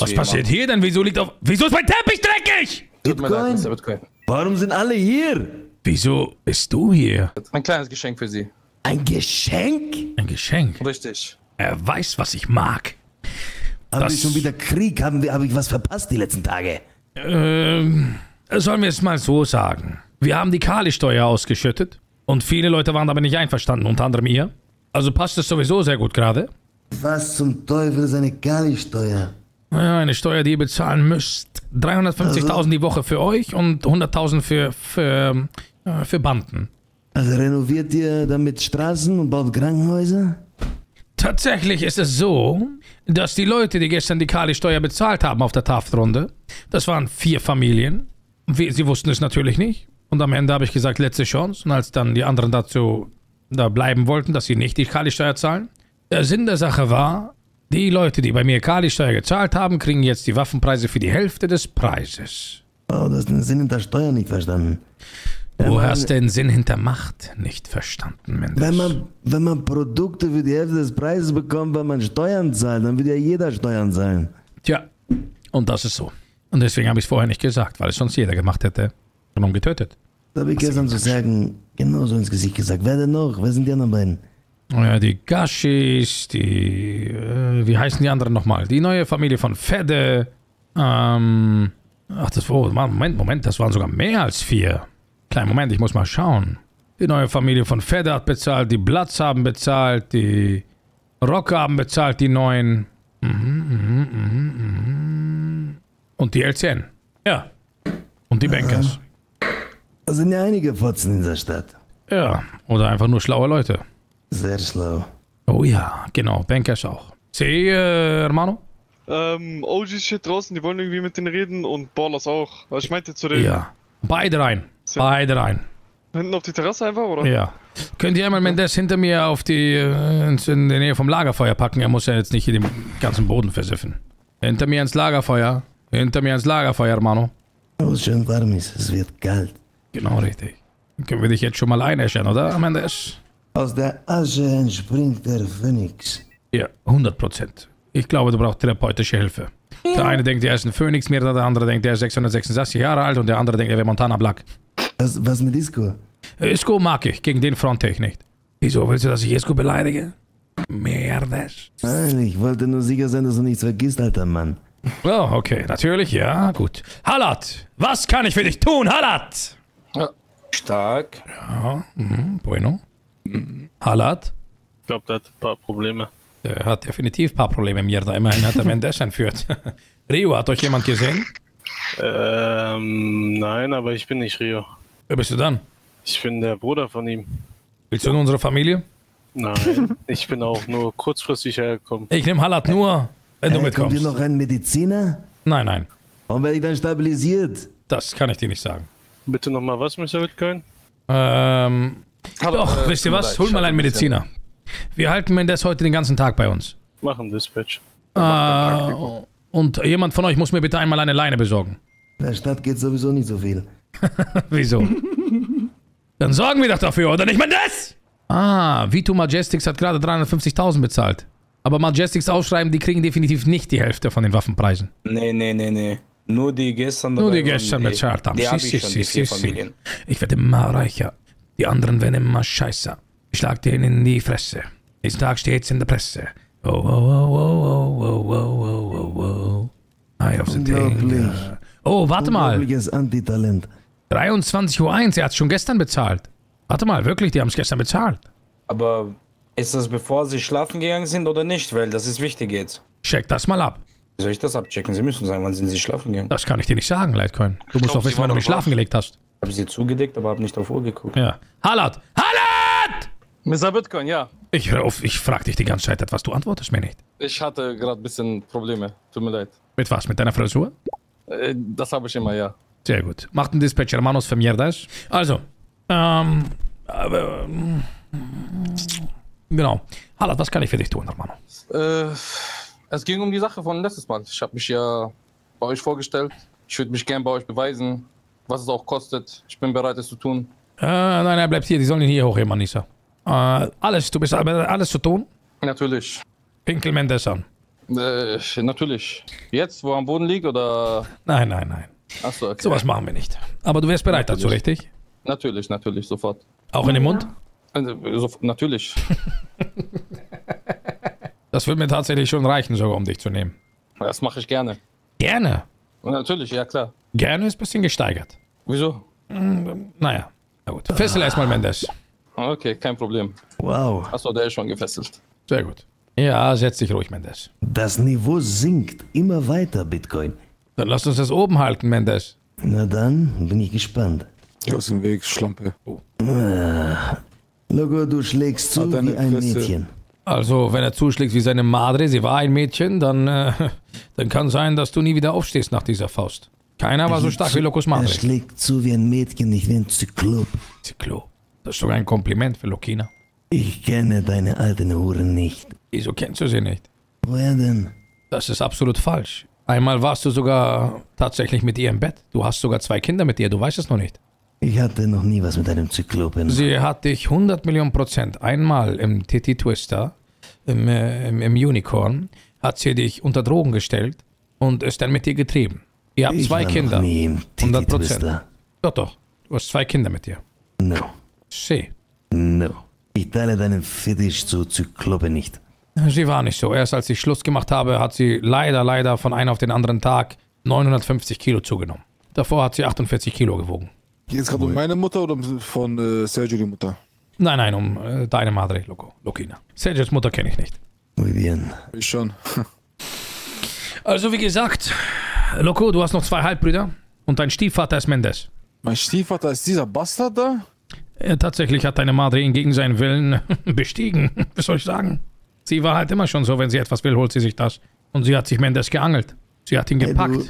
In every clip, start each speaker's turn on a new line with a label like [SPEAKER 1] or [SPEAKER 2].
[SPEAKER 1] Was passiert hier denn? Wieso liegt auf. Wieso ist mein Teppich dreckig?
[SPEAKER 2] Tut mir leid,
[SPEAKER 3] Bitcoin?
[SPEAKER 2] Mr. Bitcoin.
[SPEAKER 3] Warum sind alle hier?
[SPEAKER 1] Wieso bist du hier?
[SPEAKER 2] Ein kleines Geschenk für Sie.
[SPEAKER 3] Ein Geschenk?
[SPEAKER 1] Ein Geschenk.
[SPEAKER 2] Richtig.
[SPEAKER 1] Er weiß, was ich mag.
[SPEAKER 3] Haben
[SPEAKER 1] Das-
[SPEAKER 3] wir schon wieder Krieg? Haben wir, habe ich was verpasst die letzten Tage?
[SPEAKER 1] Ähm, sollen wir es mal so sagen? Wir haben die Kali-Steuer ausgeschüttet und viele Leute waren damit nicht einverstanden, unter anderem ihr. Also passt es sowieso sehr gut gerade.
[SPEAKER 3] Was zum Teufel ist eine Kali-Steuer?
[SPEAKER 1] Eine Steuer, die ihr bezahlen müsst. 350.000 die Woche für euch und 100.000 für, für, äh, für Banden.
[SPEAKER 3] Also renoviert ihr damit Straßen und baut Krankenhäuser?
[SPEAKER 1] Tatsächlich ist es so, dass die Leute, die gestern die Kali-Steuer bezahlt haben auf der Tafelrunde, das waren vier Familien. Wir- Sie wussten es natürlich nicht. Und am Ende habe ich gesagt, letzte Chance. Und als dann die anderen dazu da bleiben wollten, dass sie nicht die Kali-Steuer zahlen. Der Sinn der Sache war, die Leute, die bei mir Kali-Steuer gezahlt haben, kriegen jetzt die Waffenpreise für die Hälfte des Preises.
[SPEAKER 3] Oh, du hast den Sinn der Steuer nicht verstanden.
[SPEAKER 1] Du
[SPEAKER 3] man-
[SPEAKER 1] hast den Sinn hinter Macht nicht verstanden, Mendes.
[SPEAKER 3] Wenn man, wenn man Produkte für die Hälfte des Preises bekommt, weil man Steuern zahlt, dann wird ja jeder Steuern zahlen.
[SPEAKER 1] Tja, und das ist so. Und deswegen habe ich es vorher nicht gesagt, weil es sonst jeder gemacht hätte und ihn getötet.
[SPEAKER 3] Da habe ich gestern zu sagen, genauso ins Gesicht gesagt. Wer denn noch? Wer sind die anderen beiden?
[SPEAKER 1] Ja, die Gashis, die, äh, wie heißen die anderen nochmal? Die neue Familie von Fedde. Ähm, ach, das war, Moment, Moment, das waren sogar mehr als vier. Kleinen Moment, ich muss mal schauen. Die neue Familie von Fedde hat bezahlt, die Bloods haben bezahlt, die Rocker haben bezahlt, die neuen. Mhm, mhm, mhm, mhm. Und die LCN. Ja. Und die Bankers.
[SPEAKER 3] Da sind ja einige Fotzen in dieser Stadt.
[SPEAKER 1] Ja, oder einfach nur schlaue Leute.
[SPEAKER 3] Sehr schlau.
[SPEAKER 1] Oh ja, genau, Bankers auch. Sie, äh, Hermano?
[SPEAKER 4] Ähm, OG steht draußen, die wollen irgendwie mit denen reden und Ballers auch. Also ich meinte zu reden.
[SPEAKER 1] Ja. Beide rein. Beide rein.
[SPEAKER 4] Hinten auf die Terrasse einfach, oder?
[SPEAKER 1] Ja. Könnt ihr einmal Mendes hinter mir auf die, äh, in der Nähe vom Lagerfeuer packen? Er muss ja jetzt nicht hier den ganzen Boden versiffen. Hinter mir ins Lagerfeuer. Hinter mir ins Lagerfeuer, Hermano.
[SPEAKER 3] Oh, schön warm ist. Es wird kalt.
[SPEAKER 1] Genau richtig. Dann können wir dich jetzt schon mal einäschern, oder, Mendes?
[SPEAKER 3] Aus der Asche entspringt der Phönix.
[SPEAKER 1] Ja, 100 Prozent. Ich glaube, du brauchst therapeutische Hilfe. Der eine denkt, er ist ein Phönix, mehr, der andere denkt, er ist 666 Jahre alt und der andere denkt, er wäre Montana Black.
[SPEAKER 3] Was, was mit Disco?
[SPEAKER 1] Isco mag ich, gegen den fronte ich nicht. Wieso willst du, dass ich Isco beleidige? Merdes.
[SPEAKER 3] Nein, ich wollte nur sicher sein, dass du nichts vergisst, alter Mann.
[SPEAKER 1] Oh, okay, natürlich, ja, gut. Halat, was kann ich für dich tun, Halat?
[SPEAKER 2] Stark.
[SPEAKER 1] Ja, mhm, bueno. Halat,
[SPEAKER 5] Ich glaube, der hat ein paar Probleme.
[SPEAKER 1] der hat definitiv ein paar Probleme mir da. Immerhin hat er Mendes entführt. Rio, hat euch jemand gesehen?
[SPEAKER 5] Ähm, nein, aber ich bin nicht Rio.
[SPEAKER 1] Wer bist du dann?
[SPEAKER 5] Ich bin der Bruder von ihm.
[SPEAKER 1] Willst du in unsere Familie?
[SPEAKER 5] Nein, ich bin auch nur kurzfristig hergekommen.
[SPEAKER 1] Ich nehme Halat nur, wenn du
[SPEAKER 3] Äh, kommt hier
[SPEAKER 1] mitkommst.
[SPEAKER 3] noch ein Mediziner?
[SPEAKER 1] Nein, nein,
[SPEAKER 3] Warum werde ich dann stabilisiert?
[SPEAKER 1] das kann ich dir nicht sagen.
[SPEAKER 5] Bitte nochmal was, Mr. Bitcoin?
[SPEAKER 1] Ähm,
[SPEAKER 2] Hallo,
[SPEAKER 1] doch,
[SPEAKER 2] äh,
[SPEAKER 1] wisst ihr was? Hol mal einen Mediziner. Wir halten Mendes heute den ganzen Tag bei uns.
[SPEAKER 5] Machen Dispatch.
[SPEAKER 1] Äh, und jemand von euch muss mir bitte einmal eine Leine besorgen.
[SPEAKER 3] In der Stadt geht sowieso nicht so viel.
[SPEAKER 1] Wieso? Dann sorgen wir doch dafür, oder nicht, Mendes? Ah, Vito Majestics hat gerade 350.000 bezahlt. Aber Majestics ausschreiben, die kriegen definitiv nicht die Hälfte von den Waffenpreisen.
[SPEAKER 2] Nee, nee, nee, nee. Nur die gestern
[SPEAKER 1] Nur die gestern bezahlt haben.
[SPEAKER 2] Die schon,
[SPEAKER 1] si,
[SPEAKER 2] die vier
[SPEAKER 1] si, si.
[SPEAKER 2] Familien.
[SPEAKER 1] Ich werde immer reicher. Die anderen werden immer scheißer. Ich schlag denen in die Fresse. Diesen Tag steht's in der Presse. Oh, oh, oh, oh, oh, oh, oh, oh, oh, oh. Eye of the. Tiger. Oh, warte mal.
[SPEAKER 3] Unglaubliches Antitalent.
[SPEAKER 1] 23.01 Uhr, er hat's schon gestern bezahlt. Warte mal, wirklich, die haben es gestern bezahlt.
[SPEAKER 2] Aber ist das bevor sie schlafen gegangen sind oder nicht? Weil das ist wichtig jetzt.
[SPEAKER 1] Check das mal ab.
[SPEAKER 2] Wie soll ich das abchecken? Sie müssen sagen, wann sind sie schlafen gegangen.
[SPEAKER 1] Das kann ich dir nicht sagen, Leitcoin. Du musst doch wissen, wann du mich schlafen gelegt hast.
[SPEAKER 2] Ich habe sie zugedeckt, aber habe nicht auf Uhr geguckt.
[SPEAKER 1] Ja. Halat! Halat!
[SPEAKER 4] Mr. Bitcoin, ja.
[SPEAKER 1] Ich hör auf, ich frag dich die ganze Zeit etwas, du antwortest mir nicht.
[SPEAKER 4] Ich hatte gerade ein bisschen Probleme. Tut mir leid.
[SPEAKER 1] Mit was? Mit deiner Frisur?
[SPEAKER 4] Äh, Das habe ich immer, ja.
[SPEAKER 1] Sehr gut. Macht ein Dispatch Hermanos für Mierdas. Also, ähm, aber, ähm, genau. Halat, was kann ich für dich tun, Hermano?
[SPEAKER 4] Äh, es ging um die Sache von letztes Mal. Ich habe mich ja bei euch vorgestellt. Ich würde mich gern bei euch beweisen, was es auch kostet. Ich bin bereit, es zu tun.
[SPEAKER 1] Äh, nein, er bleibt hier, die sollen ihn hier hochheben, Manisa. Äh, alles, du bist aber alles zu tun?
[SPEAKER 4] Natürlich.
[SPEAKER 1] Pinkel Mendes an.
[SPEAKER 4] Äh, natürlich. Jetzt, wo er am Boden liegt oder.
[SPEAKER 1] Nein, nein, nein.
[SPEAKER 4] Achso, okay.
[SPEAKER 1] Sowas machen wir nicht. Aber du wärst bereit dazu, richtig?
[SPEAKER 4] Natürlich, natürlich, sofort.
[SPEAKER 1] Auch in den Mund?
[SPEAKER 4] Also, so, natürlich.
[SPEAKER 1] Das würde mir tatsächlich schon reichen, sogar um dich zu nehmen.
[SPEAKER 4] Das mache ich gerne.
[SPEAKER 1] Gerne.
[SPEAKER 4] Natürlich, ja klar.
[SPEAKER 1] Gerne ist ein bisschen gesteigert.
[SPEAKER 4] Wieso?
[SPEAKER 1] Naja, na gut. Fessel erstmal Mendes.
[SPEAKER 4] Okay, kein Problem.
[SPEAKER 3] Wow,
[SPEAKER 4] Achso, der ist schon gefesselt.
[SPEAKER 1] Sehr gut. Ja, setz dich ruhig, Mendes.
[SPEAKER 3] das Niveau sinkt immer weiter, Bitcoin.
[SPEAKER 1] Dann lass uns das oben halten, Mendes.
[SPEAKER 3] Na dann bin ich gespannt.
[SPEAKER 6] Aus dem Weg, Schlampe.
[SPEAKER 3] Logo, du schlägst zu
[SPEAKER 6] deine
[SPEAKER 3] wie ein
[SPEAKER 6] Fresse.
[SPEAKER 3] Mädchen.
[SPEAKER 1] Also, wenn er zuschlägt wie seine Madre, sie war ein Mädchen, dann, äh, dann kann sein, dass du nie wieder aufstehst nach dieser Faust. Keiner war so stark wie Locus
[SPEAKER 3] Er
[SPEAKER 1] Madre.
[SPEAKER 3] schlägt zu wie ein Mädchen, nicht wie ein Zyklop.
[SPEAKER 1] Zyklo. Das ist sogar ein Kompliment für Lokina.
[SPEAKER 3] Ich kenne deine alten Huren nicht.
[SPEAKER 1] Wieso kennst du sie nicht?
[SPEAKER 3] Woher denn?
[SPEAKER 1] Das ist absolut falsch. Einmal warst du sogar tatsächlich mit ihr im Bett. Du hast sogar zwei Kinder mit ihr, du weißt es noch nicht.
[SPEAKER 3] Ich hatte noch nie was mit einem Zyklopen.
[SPEAKER 1] Sie hat dich 100 Millionen Prozent einmal im Titty Twister, im, äh, im, im Unicorn, hat sie dich unter Drogen gestellt und ist dann mit dir getrieben. Ihr habt
[SPEAKER 3] ich
[SPEAKER 1] zwei Kinder.
[SPEAKER 3] Noch nie im
[SPEAKER 1] 100
[SPEAKER 3] Titty-Twister.
[SPEAKER 1] Doch, doch. Du hast zwei Kinder mit dir.
[SPEAKER 3] No,
[SPEAKER 1] Sie.
[SPEAKER 3] no. Ich teile deinen Fetisch zu Zyklopen nicht.
[SPEAKER 1] Sie war nicht so. Erst als ich Schluss gemacht habe, hat sie leider, leider von einem auf den anderen Tag 950 Kilo zugenommen. Davor hat sie 48 Kilo gewogen.
[SPEAKER 6] Geht es gerade um meine Mutter oder um von äh, Sergio die Mutter?
[SPEAKER 1] Nein, nein, um äh, deine Madre, Loco, Lokina. Sergios Mutter kenne ich nicht.
[SPEAKER 3] Muy bien.
[SPEAKER 6] Ich schon.
[SPEAKER 1] Also, wie gesagt, Loco, du hast noch zwei Halbbrüder und dein Stiefvater ist Mendes.
[SPEAKER 6] mein Stiefvater ist dieser Bastard da?
[SPEAKER 1] Äh, tatsächlich hat deine Madre ihn gegen seinen Willen bestiegen. Was soll ich sagen? Sie war halt immer schon so, wenn sie etwas will, holt sie sich das. Und sie hat sich Mendes geangelt. Sie hat ihn
[SPEAKER 3] Hey,
[SPEAKER 1] gepackt.
[SPEAKER 3] du,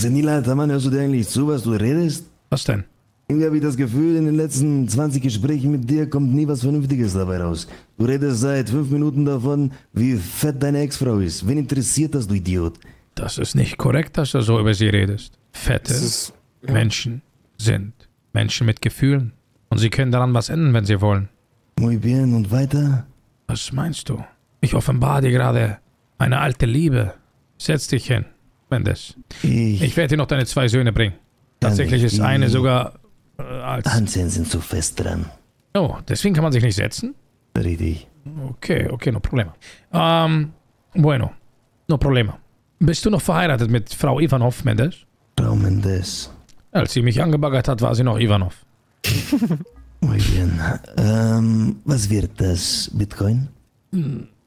[SPEAKER 3] senile alter Mann, hörst du dir eigentlich zu, was du redest?
[SPEAKER 1] Was denn?
[SPEAKER 3] Irgendwie habe ich das Gefühl, in den letzten 20 Gesprächen mit dir kommt nie was Vernünftiges dabei raus. Du redest seit fünf Minuten davon, wie fett deine Ex-Frau ist. Wen interessiert das, du Idiot?
[SPEAKER 1] Das ist nicht korrekt, dass du so über sie redest. Fette
[SPEAKER 6] ist. Ja.
[SPEAKER 1] Menschen sind Menschen mit Gefühlen. Und sie können daran was ändern, wenn sie wollen.
[SPEAKER 3] Muy bien, und weiter?
[SPEAKER 1] Was meinst du? Ich offenbare dir gerade eine alte Liebe. Setz dich hin, Mendes.
[SPEAKER 3] Ich,
[SPEAKER 1] Ich werde dir noch deine zwei Söhne bringen. Tatsächlich ist eine sogar äh, als.
[SPEAKER 3] Hansen sind zu fest dran.
[SPEAKER 1] Oh, deswegen kann man sich nicht setzen?
[SPEAKER 3] Richtig.
[SPEAKER 1] Okay, okay, no problema. Ähm, bueno, no problema. Bist du noch verheiratet mit Frau Ivanov, Mendes?
[SPEAKER 3] Frau Mendes.
[SPEAKER 1] Als sie mich angebaggert hat, war sie noch Ivanov.
[SPEAKER 3] Muy bien. Ähm, was wird das, Bitcoin?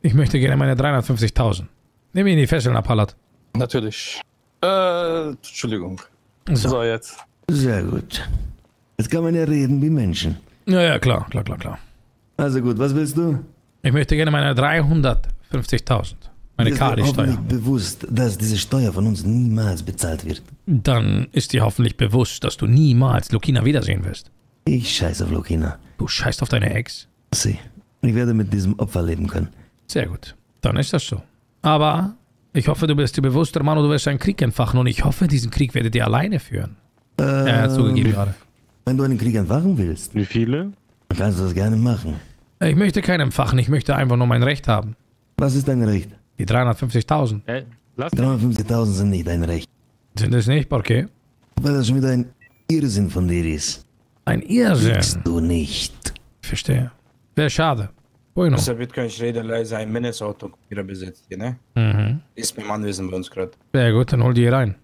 [SPEAKER 1] Ich möchte gerne meine 350.000. Nimm ihn in die Fesseln ab, Hallat.
[SPEAKER 4] Natürlich. Äh, Entschuldigung.
[SPEAKER 1] So.
[SPEAKER 4] So, jetzt.
[SPEAKER 3] Sehr gut. Jetzt kann man ja reden wie Menschen.
[SPEAKER 1] Ja, ja, klar, klar, klar, klar.
[SPEAKER 3] Also gut, was willst du?
[SPEAKER 1] Ich möchte gerne meine 350.000. Meine
[SPEAKER 3] Ist dir
[SPEAKER 1] Kali-Steuer.
[SPEAKER 3] hoffentlich bewusst, dass diese Steuer von uns niemals bezahlt wird.
[SPEAKER 1] Dann ist dir hoffentlich bewusst, dass du niemals Lokina wiedersehen wirst.
[SPEAKER 3] Ich scheiße auf Lokina.
[SPEAKER 1] Du scheißt auf deine Ex.
[SPEAKER 3] Sie. Ich werde mit diesem Opfer leben können.
[SPEAKER 1] Sehr gut. Dann ist das so. Aber ich hoffe, du bist dir bewusst, Romano, du wirst einen Krieg entfachen und ich hoffe, diesen Krieg werdet ihr alleine führen. Er hat zugegeben gerade.
[SPEAKER 3] Wenn du einen Krieg entfachen willst,
[SPEAKER 5] Wie viele?
[SPEAKER 3] dann kannst du das gerne machen.
[SPEAKER 1] Ich möchte keinen entfachen, ich möchte einfach nur mein Recht haben.
[SPEAKER 3] Was ist dein Recht?
[SPEAKER 1] Die 350.000.
[SPEAKER 5] Äh, lass
[SPEAKER 3] 350.000 sind nicht dein Recht.
[SPEAKER 1] Sind es nicht, Porque?
[SPEAKER 3] Weil das schon wieder ein Irrsinn von dir ist.
[SPEAKER 1] Ein Irrsinn.
[SPEAKER 3] Du nicht.
[SPEAKER 1] Verstehe. Wäre schade. Bueno.
[SPEAKER 2] Mr. Bitcoin, ich rede leise, ein Minnesauto wieder besitzt hier, ne?
[SPEAKER 1] Mhm.
[SPEAKER 2] Ist beim Anwesen bei uns gerade.
[SPEAKER 1] Sehr gut, dann hol die hier rein.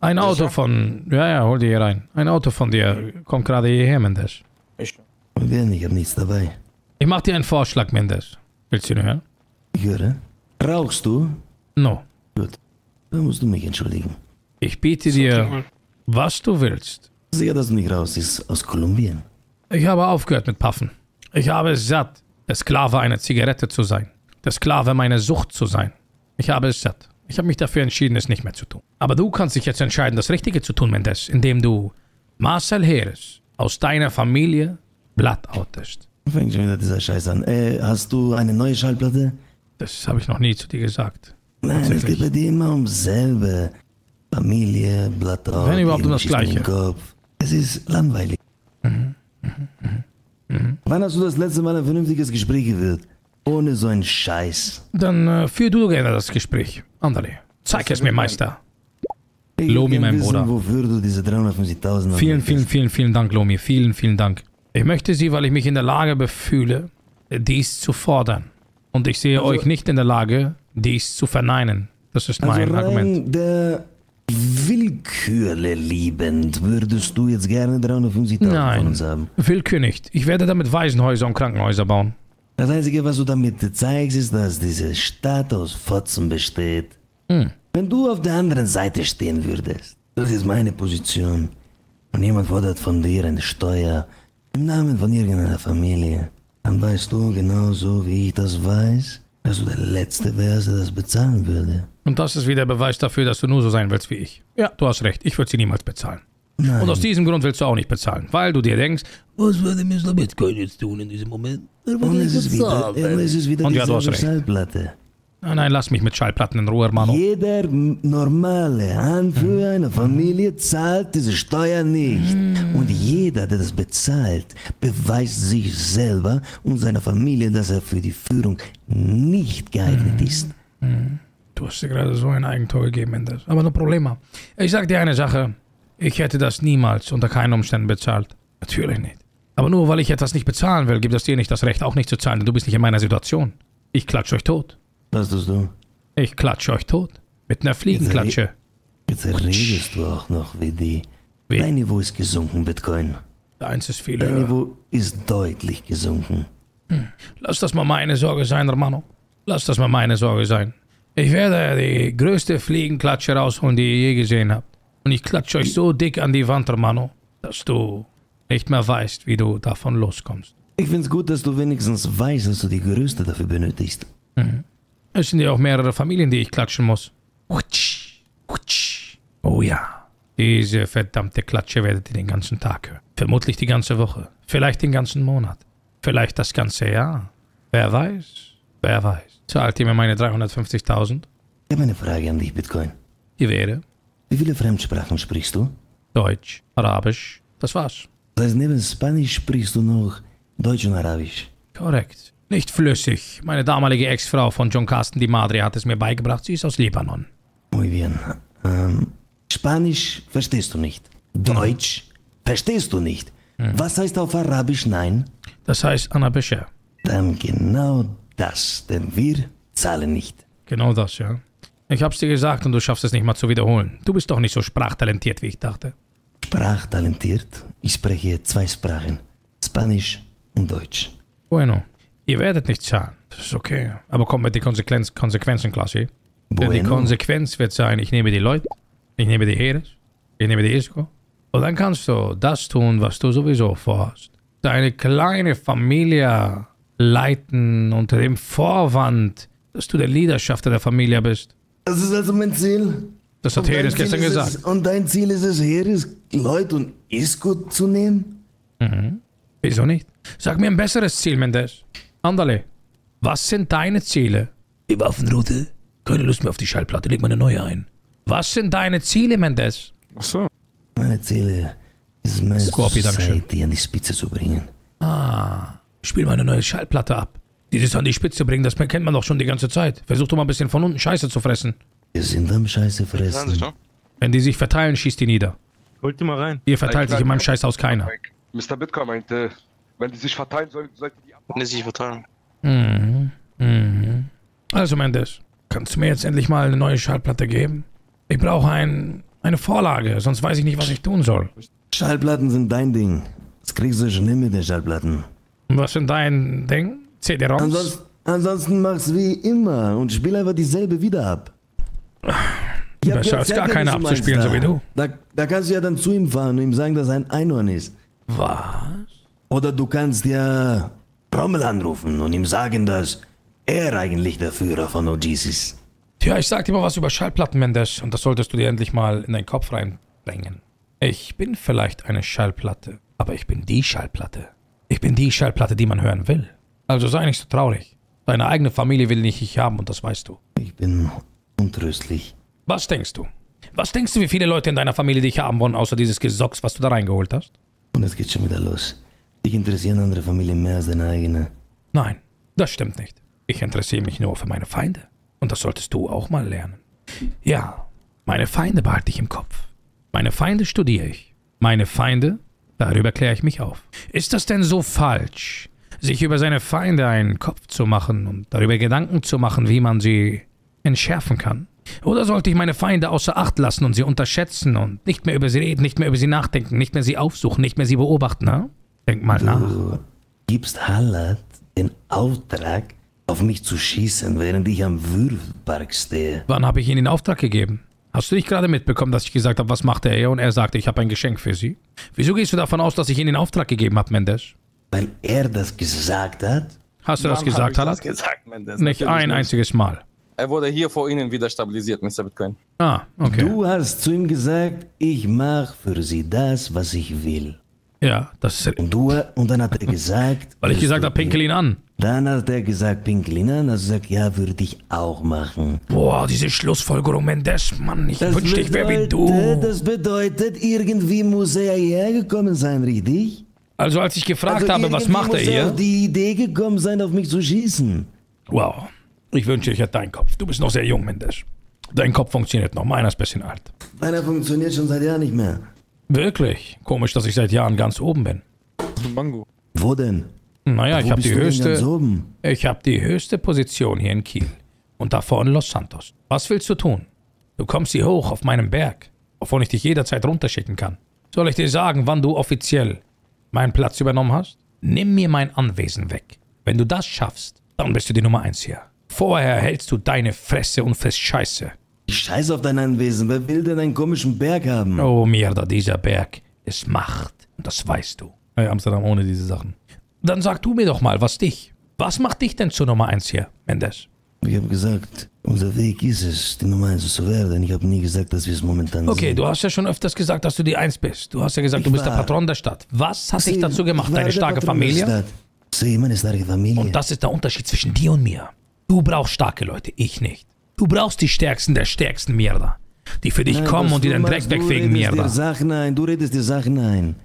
[SPEAKER 1] Ein Auto
[SPEAKER 2] Sicher?
[SPEAKER 1] von. Ja, ja, hol die hier rein. Ein Auto von dir kommt gerade hierher, Mendes.
[SPEAKER 2] Ich,
[SPEAKER 3] wir ich habe nichts dabei.
[SPEAKER 1] Ich mach dir einen Vorschlag, Mendes. Willst du ihn hören?
[SPEAKER 3] Ich höre. Rauchst du?
[SPEAKER 1] No.
[SPEAKER 3] Gut. Dann musst du mich entschuldigen.
[SPEAKER 1] Ich biete dir, was du willst.
[SPEAKER 3] Sicher, dass du nicht raus ist aus Kolumbien.
[SPEAKER 1] Ich habe aufgehört mit Paffen. Ich habe es satt, der Sklave einer Zigarette zu sein. Der Sklave meiner Sucht zu sein. Ich habe es satt. Ich habe mich dafür entschieden, es nicht mehr zu tun. Aber du kannst dich jetzt entscheiden, das Richtige zu tun, Mendes, indem du Marcel Heres aus deiner Familie blatt outest.
[SPEAKER 3] Fängt schon wieder dieser Scheiß an. Äh, hast du eine neue Schallplatte?
[SPEAKER 1] Das habe ich noch nie zu dir gesagt.
[SPEAKER 3] Nein, es geht bei dir immer ums selbe. Familie, Blatt auf.
[SPEAKER 1] Wenn überhaupt um das Gleiche.
[SPEAKER 3] Kopf. Es ist langweilig. Wann hast du das letzte Mal ein vernünftiges Gespräch geführt? Ohne so einen Scheiß.
[SPEAKER 1] Dann äh, führ du gerne das Gespräch. Andale, zeig es mir, Meister.
[SPEAKER 3] Ich
[SPEAKER 1] Lomi, mein
[SPEAKER 3] wissen,
[SPEAKER 1] Bruder.
[SPEAKER 3] wofür du diese 350.000
[SPEAKER 1] Vielen, vielen, vielen, vielen Dank, Lomi. Vielen, vielen Dank. Ich möchte Sie, weil ich mich in der Lage befühle, dies zu fordern. Und ich sehe euch nicht in der Lage, dies zu verneinen. Das ist
[SPEAKER 3] Also
[SPEAKER 1] mein
[SPEAKER 3] rein
[SPEAKER 1] Argument.
[SPEAKER 3] der Willkürle liebend, würdest du jetzt gerne 350.000
[SPEAKER 1] Nein.
[SPEAKER 3] von uns haben?
[SPEAKER 1] Willkür nicht. Ich werde damit Waisenhäuser und Krankenhäuser bauen.
[SPEAKER 3] Das Einzige, was du damit zeigst, ist, dass diese Stadt aus Fotzen besteht.
[SPEAKER 1] Hm.
[SPEAKER 3] Wenn du auf der anderen Seite stehen würdest, das ist meine Position, und jemand fordert von dir eine Steuer im Namen von irgendeiner Familie, dann weißt du genauso, wie ich das weiß, dass du der Letzte wärst, der das bezahlen würde.
[SPEAKER 1] Und das ist wieder Beweis dafür, dass du nur so sein willst wie ich. Ja, du hast recht. Ich würde sie niemals bezahlen.
[SPEAKER 3] Nein.
[SPEAKER 1] Und aus diesem Grund willst du auch nicht bezahlen, weil du dir denkst,
[SPEAKER 7] Was würde Mr. Bitcoin jetzt tun in diesem Moment? Er
[SPEAKER 3] und es ist wieder, und es ist wieder
[SPEAKER 1] Und ja, du hast recht.
[SPEAKER 3] Schallplatte.
[SPEAKER 1] Nein, nein, lass mich mit Schallplatten in Ruhe, Hermano.
[SPEAKER 3] Jeder normale Anführer einer Familie zahlt diese Steuer nicht. Und jeder, der das bezahlt, beweist sich selber und seiner Familie, dass er für die Führung nicht geeignet ist.
[SPEAKER 1] Du hast dir gerade so ein Eigentor gegeben, Mendes. Aber no Problema. Ich sag dir eine Sache. Ich hätte das niemals unter keinen Umständen bezahlt. Natürlich nicht. Aber nur weil ich etwas nicht bezahlen will, gibt es dir nicht das Recht, auch nicht zu zahlen, denn du bist nicht in meiner Situation. Ich klatsche euch tot.
[SPEAKER 3] Was tust du?
[SPEAKER 1] Ich klatsche euch tot. Mit einer Fliegenklatsche.
[SPEAKER 3] Jetzt redest du auch noch wie die.
[SPEAKER 1] Wie?
[SPEAKER 3] Dein Niveau ist gesunken, Bitcoin.
[SPEAKER 1] Eins ist viel
[SPEAKER 3] Dein
[SPEAKER 1] höher.
[SPEAKER 3] Niveau ist deutlich gesunken.
[SPEAKER 1] Lass das mal meine Sorge sein, Romano. Lass das mal meine Sorge sein. Ich werde die größte Fliegenklatsche rausholen, die ihr je gesehen habt. Und ich klatsche euch so dick an die Wand, Romano, dass du nicht mehr weißt, wie du davon loskommst.
[SPEAKER 3] Ich find's gut, dass du wenigstens weißt, dass du die Größte dafür benötigst.
[SPEAKER 1] Es sind ja auch mehrere Familien, die ich klatschen muss. Oh ja. Diese verdammte Klatsche werdet ihr den ganzen Tag hören. Vermutlich die ganze Woche. Vielleicht den ganzen Monat. Vielleicht das ganze Jahr. Wer weiß? Wer weiß? Zahlt ihr mir meine 350.000?
[SPEAKER 3] Ich habe eine Frage an dich, Bitcoin.
[SPEAKER 1] Die wäre
[SPEAKER 3] Wie viele Fremdsprachen sprichst du?
[SPEAKER 1] Deutsch, Arabisch. Das war's.
[SPEAKER 3] Das heißt, neben Spanisch sprichst du noch Deutsch und Arabisch.
[SPEAKER 1] Korrekt. Nicht flüssig. Meine damalige Ex-Frau von John Carsten Di Madri hat es mir beigebracht. Sie ist aus Libanon.
[SPEAKER 3] Muy bien. Ähm, Spanisch verstehst du nicht. Deutsch verstehst du nicht. Was heißt auf Arabisch nein?
[SPEAKER 1] Das heißt Anabische.
[SPEAKER 3] Dann genau das, denn wir zahlen nicht.
[SPEAKER 1] Genau das, ja. Ich hab's dir gesagt und du schaffst es nicht mal zu wiederholen. Du bist doch nicht so sprachtalentiert, wie ich dachte.
[SPEAKER 3] Sprachtalentiert. Ich spreche zwei Sprachen. Spanisch und Deutsch.
[SPEAKER 1] Bueno, ihr werdet nicht zahlen. Das ist okay. Aber kommt mit den Konsequenz Konsequenzen, Klassi. Denn die
[SPEAKER 3] Bueno.
[SPEAKER 1] Konsequenz wird sein, ich nehme die Leute, ich nehme die Heres, ich nehme die Isco. Und dann kannst du das tun, was du sowieso vorhast. Deine kleine Familie leiten unter dem Vorwand, dass du der Leaderschafter der Familie bist.
[SPEAKER 3] Das ist also mein Ziel.
[SPEAKER 1] Das hat
[SPEAKER 3] Und Ziel
[SPEAKER 1] gestern
[SPEAKER 3] ist
[SPEAKER 1] gesagt.
[SPEAKER 3] Es, und dein Ziel ist es, Heres, Leute und Isco zu nehmen?
[SPEAKER 1] Wieso nicht? Sag mir ein besseres Ziel, Mendes. Andale, was sind deine Ziele?
[SPEAKER 7] Die Waffenroute? Keine Lust mehr auf die Schallplatte, leg mal eine neue ein.
[SPEAKER 1] Was sind deine Ziele, Mendes?
[SPEAKER 6] Achso.
[SPEAKER 3] Meine Ziele ist meine
[SPEAKER 1] Scorpi, Dankeschön.
[SPEAKER 3] Society an die Spitze zu bringen.
[SPEAKER 1] Spiel mal eine neue Schallplatte ab. Dieses an die Spitze bringen, das kennt man doch schon die ganze Zeit. Versuch doch mal ein bisschen von unten Scheiße zu fressen.
[SPEAKER 3] Wir sind am Scheiße fressen.
[SPEAKER 8] schon?
[SPEAKER 1] Wenn die sich verteilen, schießt die nieder.
[SPEAKER 5] Holt die mal rein.
[SPEAKER 1] Hier verteilt sich in meinem Scheißhaus keiner.
[SPEAKER 8] Mr. Bitcoin meinte, wenn die sich verteilen sollen, sollten die.
[SPEAKER 5] Wenn die sich verteilen.
[SPEAKER 1] Mhm. Mhm. Also Mendes, kannst du mir jetzt endlich mal eine neue Schallplatte geben? Ich brauche ein, eine Vorlage, sonst weiß ich nicht, was ich tun soll.
[SPEAKER 3] Schallplatten sind dein Ding. Das kriegst du schon hin mit den Schallplatten.
[SPEAKER 1] Und was sind dein Ding? CD-ROMs?
[SPEAKER 3] Ansonsten, ansonsten mach's wie immer und spiel einfach dieselbe wieder ab. Ich
[SPEAKER 1] Besser als gar keine abzuspielen, so wie du.
[SPEAKER 3] Da, da kannst du ja dann zu ihm fahren und ihm sagen, dass er ein Einhorn ist.
[SPEAKER 1] Was?
[SPEAKER 3] Oder du kannst ja Rommel anrufen und ihm sagen, dass er eigentlich der Führer von OGs ist.
[SPEAKER 1] Tja, ich sag dir mal was über Schallplatten, Mendes, und das solltest du dir endlich mal in deinen Kopf reinbringen. Ich bin vielleicht eine Schallplatte, aber ich bin die Schallplatte. Ich bin die Schallplatte, die man hören will. Also sei nicht so traurig. Deine eigene Familie will nicht dich haben und das weißt du.
[SPEAKER 3] Ich bin untröstlich.
[SPEAKER 1] Was denkst du? Was denkst du, wie viele Leute in deiner Familie dich haben wollen, außer dieses Gesocks, was du da reingeholt hast?
[SPEAKER 3] Und es geht schon wieder los. Dich interessieren andere Familien mehr als deine eigene.
[SPEAKER 1] Nein, das stimmt nicht. Ich interessiere mich nur für meine Feinde. Und das solltest du auch mal lernen. Ja, meine Feinde behalte ich im Kopf. Meine Feinde studiere ich. Meine Feinde, darüber kläre ich mich auf. Ist das denn so falsch, sich über seine Feinde einen Kopf zu machen und darüber Gedanken zu machen, wie man sie entschärfen kann? Oder sollte ich meine Feinde außer Acht lassen und sie unterschätzen und nicht mehr über sie reden, nicht mehr über sie nachdenken, nicht mehr sie aufsuchen, nicht mehr sie beobachten, ne? Denk mal nach.
[SPEAKER 3] Du gibst Hallat den Auftrag, auf mich zu schießen, während ich am Würfelpark stehe.
[SPEAKER 1] Wann habe ich Ihnen den Auftrag gegeben? Hast du nicht gerade mitbekommen, dass ich gesagt habe, was macht er hier? Und er sagte, ich habe ein Geschenk für Sie. Wieso gehst du davon aus, dass ich Ihnen den Auftrag gegeben habe, Mendes?
[SPEAKER 3] Weil er das gesagt hat?
[SPEAKER 1] Hast du das
[SPEAKER 4] Wann
[SPEAKER 1] gesagt,
[SPEAKER 4] hab ich das
[SPEAKER 1] Halat?
[SPEAKER 4] gesagt, Mendes?
[SPEAKER 1] Nicht
[SPEAKER 4] Natürlich
[SPEAKER 1] ein einziges Mal.
[SPEAKER 4] Er wurde hier vor Ihnen wieder stabilisiert, Mr. Bitcoin.
[SPEAKER 1] Ah, okay.
[SPEAKER 3] Du hast zu ihm gesagt, ich mache für sie das, was ich will.
[SPEAKER 1] Ja, das ist...
[SPEAKER 3] Und, du, und dann hat er gesagt...
[SPEAKER 1] Weil ich gesagt habe, pinkel ihn an.
[SPEAKER 3] Dann hat er gesagt, pinkel ihn an. Du gesagt, ja, würde ich auch machen.
[SPEAKER 1] Boah, diese Schlussfolgerung, Mendes, Mann, ich wünschte, ich wäre wie du.
[SPEAKER 3] Das bedeutet, irgendwie muss er hierher gekommen sein, richtig?
[SPEAKER 1] Also als ich gefragt
[SPEAKER 3] Also
[SPEAKER 1] habe, was macht er
[SPEAKER 3] muss er
[SPEAKER 1] hier?
[SPEAKER 3] die Idee gekommen sein, auf mich zu schießen.
[SPEAKER 1] Wow, ich wünsche, ich hätte deinen Kopf. Du bist noch sehr jung, Mendes. Dein Kopf funktioniert noch, meiner ist ein bisschen alt.
[SPEAKER 3] Meiner funktioniert schon seit Jahren nicht mehr.
[SPEAKER 1] Wirklich? Komisch, dass ich seit Jahren ganz oben bin.
[SPEAKER 6] Mango.
[SPEAKER 3] Wo denn?
[SPEAKER 1] Naja, ich
[SPEAKER 3] Wo
[SPEAKER 1] habe
[SPEAKER 3] bist
[SPEAKER 1] die höchste...
[SPEAKER 3] oben?
[SPEAKER 1] Ich habe die höchste Position hier in Kiel. Und davor in Los Santos. Was willst du tun? Du kommst hier hoch auf meinem Berg, wovon ich dich jederzeit runterschicken kann. Soll ich dir sagen, wann du offiziell meinen Platz übernommen hast? Nimm mir mein Anwesen weg. Wenn du das schaffst, dann bist du die Nummer eins hier. Vorher hältst du deine Fresse und frisst Scheiße.
[SPEAKER 3] Ich scheiß auf dein Anwesen. Wer will denn einen komischen Berg haben?
[SPEAKER 1] Oh, Mierda, dieser Berg ist Macht. Und das weißt du. Hey, Amsterdam ohne diese Sachen. Dann sag du mir doch mal, was dich. Was macht dich denn zur Nummer eins hier, Mendes?
[SPEAKER 3] Ich habe gesagt, unser Weg ist es, die Nummer eins zu werden. Ich habe nie gesagt, dass wir es momentan
[SPEAKER 1] Okay,
[SPEAKER 3] sind.
[SPEAKER 1] du hast ja schon öfters gesagt, dass du die Eins bist. Du hast ja gesagt,
[SPEAKER 3] Ich
[SPEAKER 1] du bist der Patron der Stadt. Was hat dich dazu gemacht?
[SPEAKER 3] ich
[SPEAKER 1] Deine starke
[SPEAKER 3] Patron
[SPEAKER 1] Familie?
[SPEAKER 3] Sie, meine starke Familie.
[SPEAKER 1] Und das ist der Unterschied zwischen dir und mir. Du brauchst starke Leute, ich nicht. Du brauchst die Stärksten der Stärksten, Mierda. Die für dich
[SPEAKER 3] Nein,
[SPEAKER 1] kommen und dir
[SPEAKER 3] du
[SPEAKER 1] den Dreck
[SPEAKER 3] machst, du
[SPEAKER 1] wegfegen,
[SPEAKER 3] redest dir
[SPEAKER 1] Mierda.
[SPEAKER 3] Sachen ein, du redest dir Sachen ein.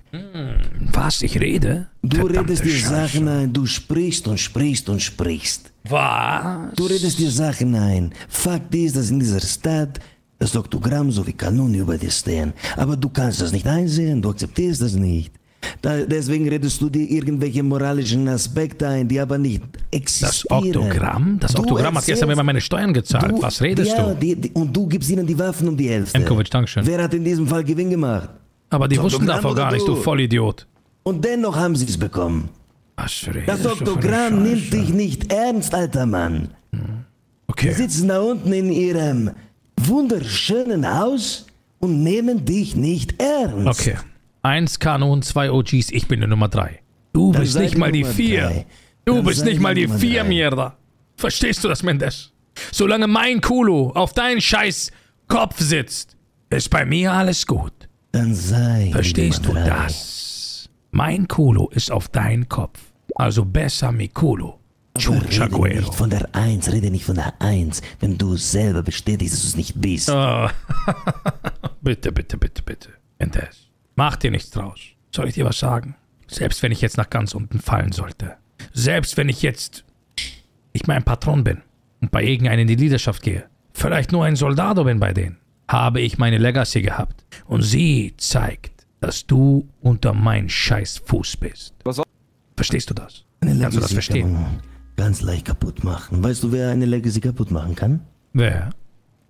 [SPEAKER 1] Was, ich rede?
[SPEAKER 3] Du
[SPEAKER 1] Verdammte
[SPEAKER 3] redest dir. Sachen ein, du sprichst und sprichst und sprichst.
[SPEAKER 1] Was?
[SPEAKER 3] Du redest dir Sachen ein. Fakt ist, dass in dieser Stadt das Oktogramm so wie Kanonen über dir stehen. Aber du kannst das nicht einsehen, du akzeptierst das nicht. Da, deswegen redest du dir irgendwelche moralischen Aspekte ein, die aber nicht
[SPEAKER 1] Das
[SPEAKER 3] existieren.
[SPEAKER 1] Oktogramm? Das
[SPEAKER 3] Du
[SPEAKER 1] Oktogramm hat gestern mir meine Steuern gezahlt.
[SPEAKER 3] Du-
[SPEAKER 1] Was redest
[SPEAKER 3] ja,
[SPEAKER 1] du?
[SPEAKER 3] Die, die, und du gibst ihnen die Waffen um die Hälfte.
[SPEAKER 1] Emkovic, Dankeschön.
[SPEAKER 3] Wer hat in diesem Fall Gewinn gemacht?
[SPEAKER 1] Aber die
[SPEAKER 3] Das
[SPEAKER 1] wussten
[SPEAKER 3] oder
[SPEAKER 1] gar nicht, du? Vollidiot.
[SPEAKER 3] Und dennoch haben sie es bekommen.
[SPEAKER 1] Redest
[SPEAKER 3] Das Oktogramm nimmt dich nicht ernst, alter Mann. Die
[SPEAKER 1] Okay.
[SPEAKER 3] sitzen da unten in ihrem wunderschönen Haus und nehmen dich nicht ernst.
[SPEAKER 1] Okay. Eins Kanon, zwei OGs, ich bin die Nummer drei. Du
[SPEAKER 3] Dann
[SPEAKER 1] bist nicht mal die
[SPEAKER 3] Nummer
[SPEAKER 1] vier.
[SPEAKER 3] drei.
[SPEAKER 1] Du
[SPEAKER 3] Dann
[SPEAKER 1] bist nicht mal die
[SPEAKER 3] Nummer
[SPEAKER 1] vier,
[SPEAKER 3] drei.
[SPEAKER 1] Mierda. Verstehst du das, Mendes? Solange mein Kulo auf deinen scheiß Kopf sitzt, ist bei mir alles gut.
[SPEAKER 3] Dann sei
[SPEAKER 1] Verstehst du
[SPEAKER 3] drei.
[SPEAKER 1] das? Mein Kulo ist auf deinen Kopf. Also besser mi Kulo. Chucha
[SPEAKER 3] rede nicht von der Eins, rede nicht von der Eins, wenn du selber bestätigst, dass du es nicht bist.
[SPEAKER 1] Ah. bitte, bitte, bitte, bitte. Mendes, mach dir nichts draus. Soll ich dir was sagen? Selbst wenn ich jetzt nach ganz unten fallen sollte. Selbst wenn ich jetzt nicht mehr ein Patron bin und bei irgendeinen in die Leaderschaft gehe. Vielleicht nur ein Soldado bin bei denen. Habe ich meine Legacy gehabt. Und sie zeigt, dass du unter meinen scheiß Fuß bist.
[SPEAKER 8] Was
[SPEAKER 1] Verstehst du das?
[SPEAKER 3] Eine
[SPEAKER 1] Kannst du das
[SPEAKER 3] Legacy
[SPEAKER 1] verstehen?
[SPEAKER 3] kann man ganz leicht kaputt machen. Weißt du, wer eine Legacy kaputt machen kann?
[SPEAKER 1] Wer?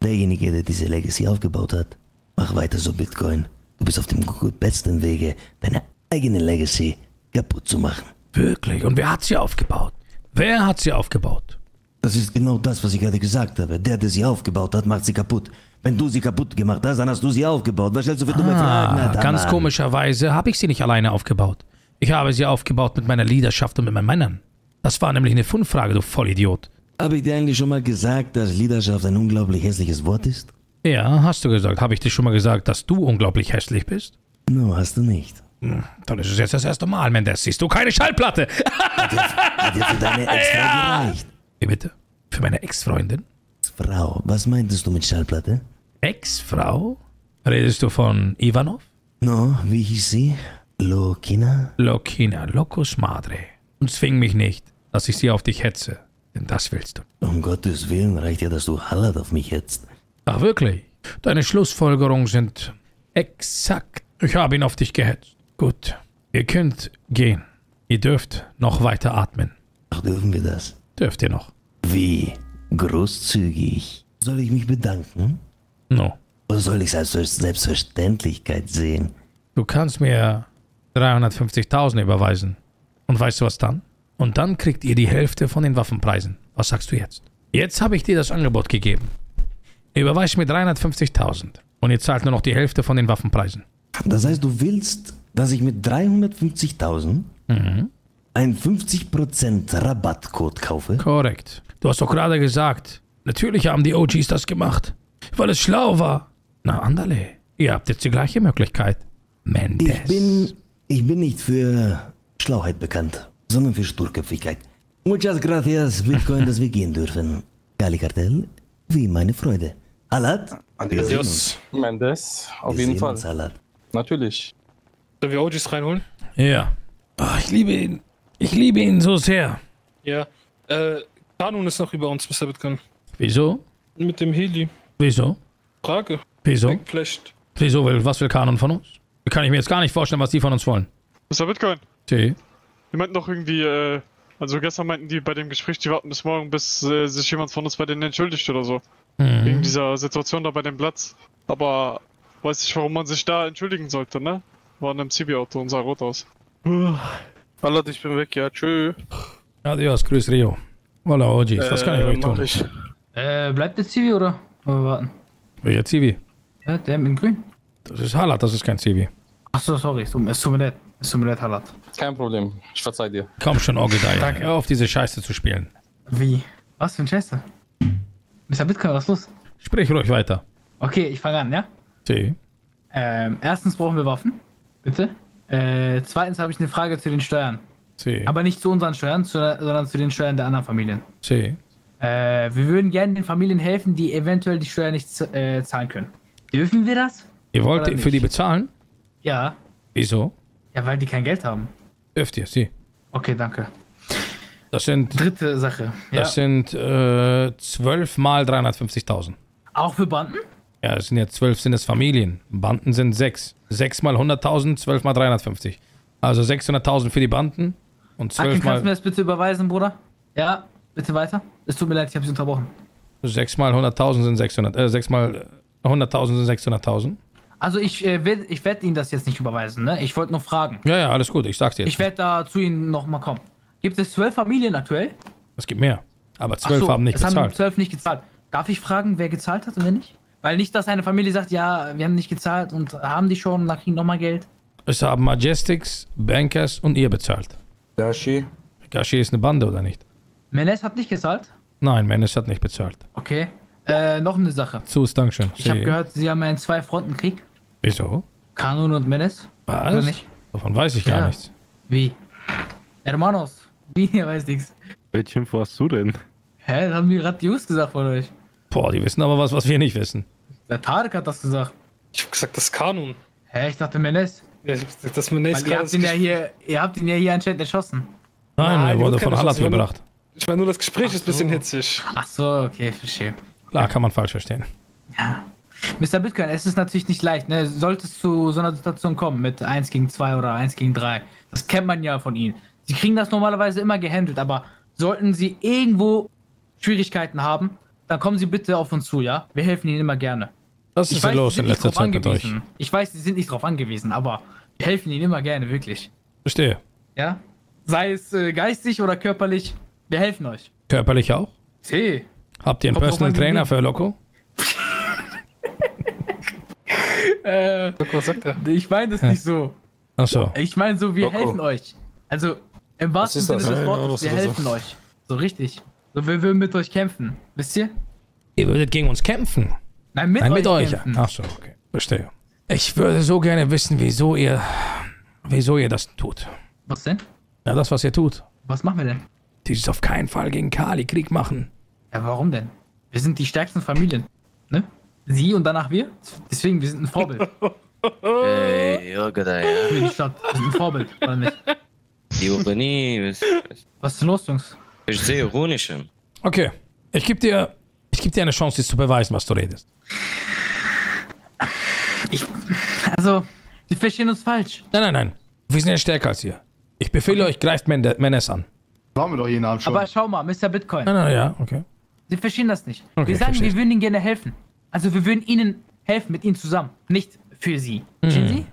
[SPEAKER 3] Derjenige, der diese Legacy aufgebaut hat. Mach weiter so, Bitcoin. Du bist auf dem besten Wege, deine eigene Legacy kaputt zu machen.
[SPEAKER 1] Wirklich? Und wer hat sie aufgebaut? Wer hat sie aufgebaut?
[SPEAKER 3] Das ist genau das, was ich gerade gesagt habe. Der, der sie aufgebaut hat, macht sie kaputt. Wenn du sie kaputt gemacht hast, dann hast du sie aufgebaut. Was stellst du für dumme Fragen,
[SPEAKER 1] Ah,
[SPEAKER 3] alter
[SPEAKER 1] ganz
[SPEAKER 3] Mann?
[SPEAKER 1] komischerweise habe ich sie nicht alleine aufgebaut. Ich habe sie aufgebaut mit meiner Leaderschaft und mit meinen Männern. Das war nämlich eine Fundfrage, du Vollidiot.
[SPEAKER 3] Habe ich dir eigentlich schon mal gesagt, dass Leaderschaft ein unglaublich hässliches Wort ist?
[SPEAKER 1] Ja, hast du gesagt. Habe ich dir schon mal gesagt, dass du unglaublich hässlich bist?
[SPEAKER 3] No, hast du nicht.
[SPEAKER 1] Dann ist es jetzt das erste Mal, Mendes. Siehst du keine Schallplatte?
[SPEAKER 3] Hat dir für deine Ex-Frau gereicht.
[SPEAKER 1] Wie bitte? Für meine Ex-Freundin?
[SPEAKER 3] Frau, was meintest du mit Schallplatte?
[SPEAKER 1] Ex-Frau? Redest du von Ivanov?
[SPEAKER 3] No, wie hieß sie? Lokina?
[SPEAKER 1] Lokina, locus madre. Und zwing mich nicht, dass ich sie auf dich hetze. Denn das willst du.
[SPEAKER 3] Um Gottes Willen reicht ja, dass du Hallat auf mich hetzt.
[SPEAKER 1] Ach wirklich? Deine Schlussfolgerungen sind exakt. Ich habe ihn auf dich gehetzt. Gut. Ihr könnt gehen. Ihr dürft noch weiter atmen.
[SPEAKER 3] Ach, dürfen wir das?
[SPEAKER 1] Dürft ihr noch.
[SPEAKER 3] Wie? Großzügig. Soll ich mich bedanken?
[SPEAKER 1] No.
[SPEAKER 3] Oder soll ich es als Selbstverständlichkeit sehen?
[SPEAKER 1] Du kannst mir 350.000 überweisen. Und weißt du was dann? Und dann kriegt ihr die Hälfte von den Waffenpreisen. Was sagst du jetzt? Jetzt habe ich dir das Angebot gegeben. Überweist mir 350.000 und ihr zahlt nur noch die Hälfte von den Waffenpreisen.
[SPEAKER 3] Das heißt, du willst, dass ich mit 350.000 einen 50% Rabattcode kaufe?
[SPEAKER 1] Korrekt. Du hast doch gerade gesagt, natürlich haben die OGs das gemacht, weil es schlau war. Na, Andale, ihr habt jetzt die gleiche Möglichkeit. Mendes.
[SPEAKER 3] Ich bin, ich bin nicht für Schlauheit bekannt, sondern für Sturköpfigkeit. Muchas gracias, Bitcoin, dass wir gehen dürfen. Kali Kartell, wie meine Freude. Alat? Wir uns.
[SPEAKER 4] Mendes, auf
[SPEAKER 3] Wir
[SPEAKER 4] jeden Fall.
[SPEAKER 3] uns, Alat.
[SPEAKER 4] Natürlich.
[SPEAKER 5] Sollen wir OGs reinholen?
[SPEAKER 1] Ja. Ah, ich liebe ihn. Ich liebe ihn so sehr.
[SPEAKER 5] Ja. Äh, Kanun ist noch über uns, Mr. Bitcoin.
[SPEAKER 1] Wieso?
[SPEAKER 5] Mit dem Heli.
[SPEAKER 1] Wieso?
[SPEAKER 5] Frage.
[SPEAKER 1] Wieso?
[SPEAKER 5] Wegflasht.
[SPEAKER 1] Wieso will, was will Kanon von uns? Kann ich mir jetzt gar nicht vorstellen, was die von uns wollen.
[SPEAKER 9] Mr. Bitcoin,
[SPEAKER 1] Sie?
[SPEAKER 9] die meinten doch irgendwie, äh, also gestern meinten die bei dem Gespräch, die warten bis morgen, bis äh, sich jemand von uns bei denen entschuldigt oder so. Wegen
[SPEAKER 1] Mhm.
[SPEAKER 9] dieser Situation da bei dem Platz. Aber weiß nicht, warum man sich da entschuldigen sollte, ne? War in einem CB-Auto und sah rot aus.
[SPEAKER 5] Allah, ich bin weg, ja. Tschö.
[SPEAKER 1] Adios, grüß Rio. Voila, OGs, was kann ich euch
[SPEAKER 5] Äh,
[SPEAKER 1] tun?
[SPEAKER 5] ich.
[SPEAKER 10] Äh, bleibt der Zivi oder? Wollen wir warten?
[SPEAKER 1] Welcher Zivi?
[SPEAKER 10] Ja, der mit grün.
[SPEAKER 1] Das ist Halat, das ist kein Zivi.
[SPEAKER 10] Achso, sorry, es tut, es tut mir leid. Es tut mir leid, Halat.
[SPEAKER 4] Kein Problem. Ich verzeih dir.
[SPEAKER 1] Komm schon, Ogedai.
[SPEAKER 10] Danke.
[SPEAKER 1] Hör auf, diese Scheiße zu spielen.
[SPEAKER 10] Wie? Was für ein Scheiße? Mr. Bitcoin, was ist los?
[SPEAKER 1] Sprich ruhig weiter.
[SPEAKER 10] Okay, ich fange an, ja?
[SPEAKER 1] Sie?
[SPEAKER 10] Ähm, erstens brauchen wir Waffen. Bitte. Äh, zweitens habe ich eine Frage zu den Steuern.
[SPEAKER 1] Sie?
[SPEAKER 10] Aber nicht zu unseren Steuern, zu, sondern zu den Steuern der anderen Familien.
[SPEAKER 1] Sie?
[SPEAKER 10] Äh, wir würden gerne den Familien helfen, die eventuell die Steuern nicht äh, zahlen können. Dürfen wir das?
[SPEAKER 1] Ihr wollt für die bezahlen?
[SPEAKER 10] Ja.
[SPEAKER 1] Wieso?
[SPEAKER 10] Ja, weil die kein Geld haben.
[SPEAKER 1] Dürft ihr, Sie.
[SPEAKER 10] Okay, danke.
[SPEAKER 1] Das sind,
[SPEAKER 10] Dritte Sache. Ja.
[SPEAKER 1] das sind äh, 12 mal 350.000.
[SPEAKER 10] Auch für Banden?
[SPEAKER 1] Ja, das sind ja 12 sind es Familien. Banden sind 6. 6 mal 100.000, 12 mal 350. Also 600.000 für die Banden und 12
[SPEAKER 10] Akin, kannst du mir
[SPEAKER 1] mal,
[SPEAKER 10] das bitte überweisen, Bruder? Ja, bitte weiter. Es tut mir leid, ich habe Sie unterbrochen.
[SPEAKER 1] 6 mal 100.000 sind 600. Äh, 6 mal 100.000 sind 600.000.
[SPEAKER 10] Also ich, äh, werd- ich werde Ihnen das jetzt nicht überweisen, ne? Ich wollte nur fragen.
[SPEAKER 1] Ja, ja, alles gut, ich sag's dir.
[SPEAKER 10] Ich werde da zu Ihnen nochmal kommen. Gibt es zwölf Familien aktuell?
[SPEAKER 1] Es gibt mehr. Aber 12
[SPEAKER 10] so,
[SPEAKER 1] haben nicht
[SPEAKER 10] es haben
[SPEAKER 1] bezahlt.
[SPEAKER 10] zwölf nicht gezahlt. Darf ich fragen, wer gezahlt hat und wer nicht? Weil nicht, dass eine Familie sagt, ja, wir haben nicht gezahlt und haben die schon, dann kriegen nochmal Geld.
[SPEAKER 1] Es haben Majestics, Bankers und ihr bezahlt.
[SPEAKER 2] Dashi,
[SPEAKER 1] Gashi ist eine Bande, oder nicht?
[SPEAKER 10] Menes hat nicht gezahlt?
[SPEAKER 1] Nein, Menes hat nicht bezahlt.
[SPEAKER 10] Okay. Äh, noch eine Sache.
[SPEAKER 1] Zus, Dankeschön.
[SPEAKER 10] Ich habe gehört, Sie haben einen Zwei-Fronten-Krieg.
[SPEAKER 1] Wieso?
[SPEAKER 10] Kanun und Menes. Oder
[SPEAKER 1] Was?
[SPEAKER 10] nicht?
[SPEAKER 1] Davon weiß ich gar
[SPEAKER 10] Ja.
[SPEAKER 1] nichts.
[SPEAKER 10] Wie? Hermanos. Wie? Er weiß nichts.
[SPEAKER 11] Welche Info hast du denn?
[SPEAKER 10] Hä? Das haben die gerade die Jungs gesagt von euch.
[SPEAKER 1] Boah, die wissen aber was, was wir nicht wissen.
[SPEAKER 10] Der Tarek hat das gesagt.
[SPEAKER 5] Ich hab gesagt, das ist Kanun.
[SPEAKER 10] Hä? Ich dachte Menes.
[SPEAKER 5] Ja, ich hab gesagt, das Menes
[SPEAKER 10] Weil ihr habt ihn ja hier, ihr habt ihn ja hier anscheinend erschossen.
[SPEAKER 1] Nein,
[SPEAKER 5] Nein,
[SPEAKER 1] er wurde von
[SPEAKER 5] Chance,
[SPEAKER 1] gebracht.
[SPEAKER 5] Ich meine, nur das Gespräch ist ein bisschen hitzig.
[SPEAKER 10] Ach so, okay, verstehe.
[SPEAKER 1] Klar, kann man falsch verstehen.
[SPEAKER 10] Mr. Bitcoin, es ist natürlich nicht leicht, ne? Sollte es zu so einer Situation kommen mit 1 gegen 2 oder 1 gegen 3, das kennt man ja von ihnen. Sie kriegen das normalerweise immer gehandelt, aber sollten sie irgendwo Schwierigkeiten haben, dann kommen sie bitte auf uns zu, ja? Wir helfen ihnen immer gerne.
[SPEAKER 1] Was ist denn los in letzter Zeit mit euch?
[SPEAKER 10] angewiesen. Ich weiß, sie sind nicht drauf angewiesen, aber wir helfen ihnen immer gerne, wirklich.
[SPEAKER 1] Verstehe.
[SPEAKER 10] Ja? Sei es äh, geistig oder körperlich, wir helfen euch.
[SPEAKER 1] Körperlich auch?
[SPEAKER 10] See.
[SPEAKER 1] Habt ihr einen
[SPEAKER 10] Kommt
[SPEAKER 1] Personal Trainer für Loco?
[SPEAKER 10] Äh,
[SPEAKER 5] Was sagt er?
[SPEAKER 10] ich meine das nicht so.
[SPEAKER 1] Achso.
[SPEAKER 10] Ich meine so, wir
[SPEAKER 2] Loco.
[SPEAKER 10] helfen euch. Also im wahrsten
[SPEAKER 2] ist
[SPEAKER 10] Sinne
[SPEAKER 2] das?
[SPEAKER 10] des
[SPEAKER 2] ja,
[SPEAKER 10] Wortes, wir helfen euch. So richtig. So, wir würden mit euch kämpfen. Wisst ihr?
[SPEAKER 1] Ihr würdet gegen uns kämpfen.
[SPEAKER 10] Nein, mit
[SPEAKER 1] Nein,
[SPEAKER 10] euch
[SPEAKER 1] mit euch.
[SPEAKER 10] kämpfen.
[SPEAKER 1] Achso, okay. Verstehe. Ich würde so gerne wissen, wieso ihr, wieso ihr das tut.
[SPEAKER 10] Was denn?
[SPEAKER 1] Ja, das, was ihr tut.
[SPEAKER 10] Was machen wir denn?
[SPEAKER 1] Dieses auf keinen Fall gegen Kali Krieg machen.
[SPEAKER 10] Ja, warum denn? Wir sind die stärksten Familien. Ne? Sie und danach wir. Deswegen, wir sind ein Vorbild
[SPEAKER 12] Ey, Ogada, ja.
[SPEAKER 10] für die Stadt. Wir sind ein Vorbild, oder nicht?
[SPEAKER 12] Ironie, was,
[SPEAKER 10] Was ist denn los, Jungs?
[SPEAKER 12] ich sehe ironischem.
[SPEAKER 1] Okay. Ich gebe dir, Ich gebe dir eine Chance, dies zu beweisen, was du redest.
[SPEAKER 10] Also, Sie verstehen uns falsch.
[SPEAKER 1] Nein, nein, nein. Wir sind ja stärker als ihr. Ich befehle euch, greift Menes an.
[SPEAKER 6] Waren wir doch jeden Abend schon.
[SPEAKER 10] Aber schau mal, Mr. Bitcoin.
[SPEAKER 1] Nein, nein, ja, okay.
[SPEAKER 10] Sie verstehen das nicht.
[SPEAKER 1] Okay,
[SPEAKER 10] wir sagen, wir würden Ihnen gerne helfen. Also wir würden Ihnen helfen, mit Ihnen zusammen. Nicht für Sie. Verstehen
[SPEAKER 1] Mhm.
[SPEAKER 10] Sie?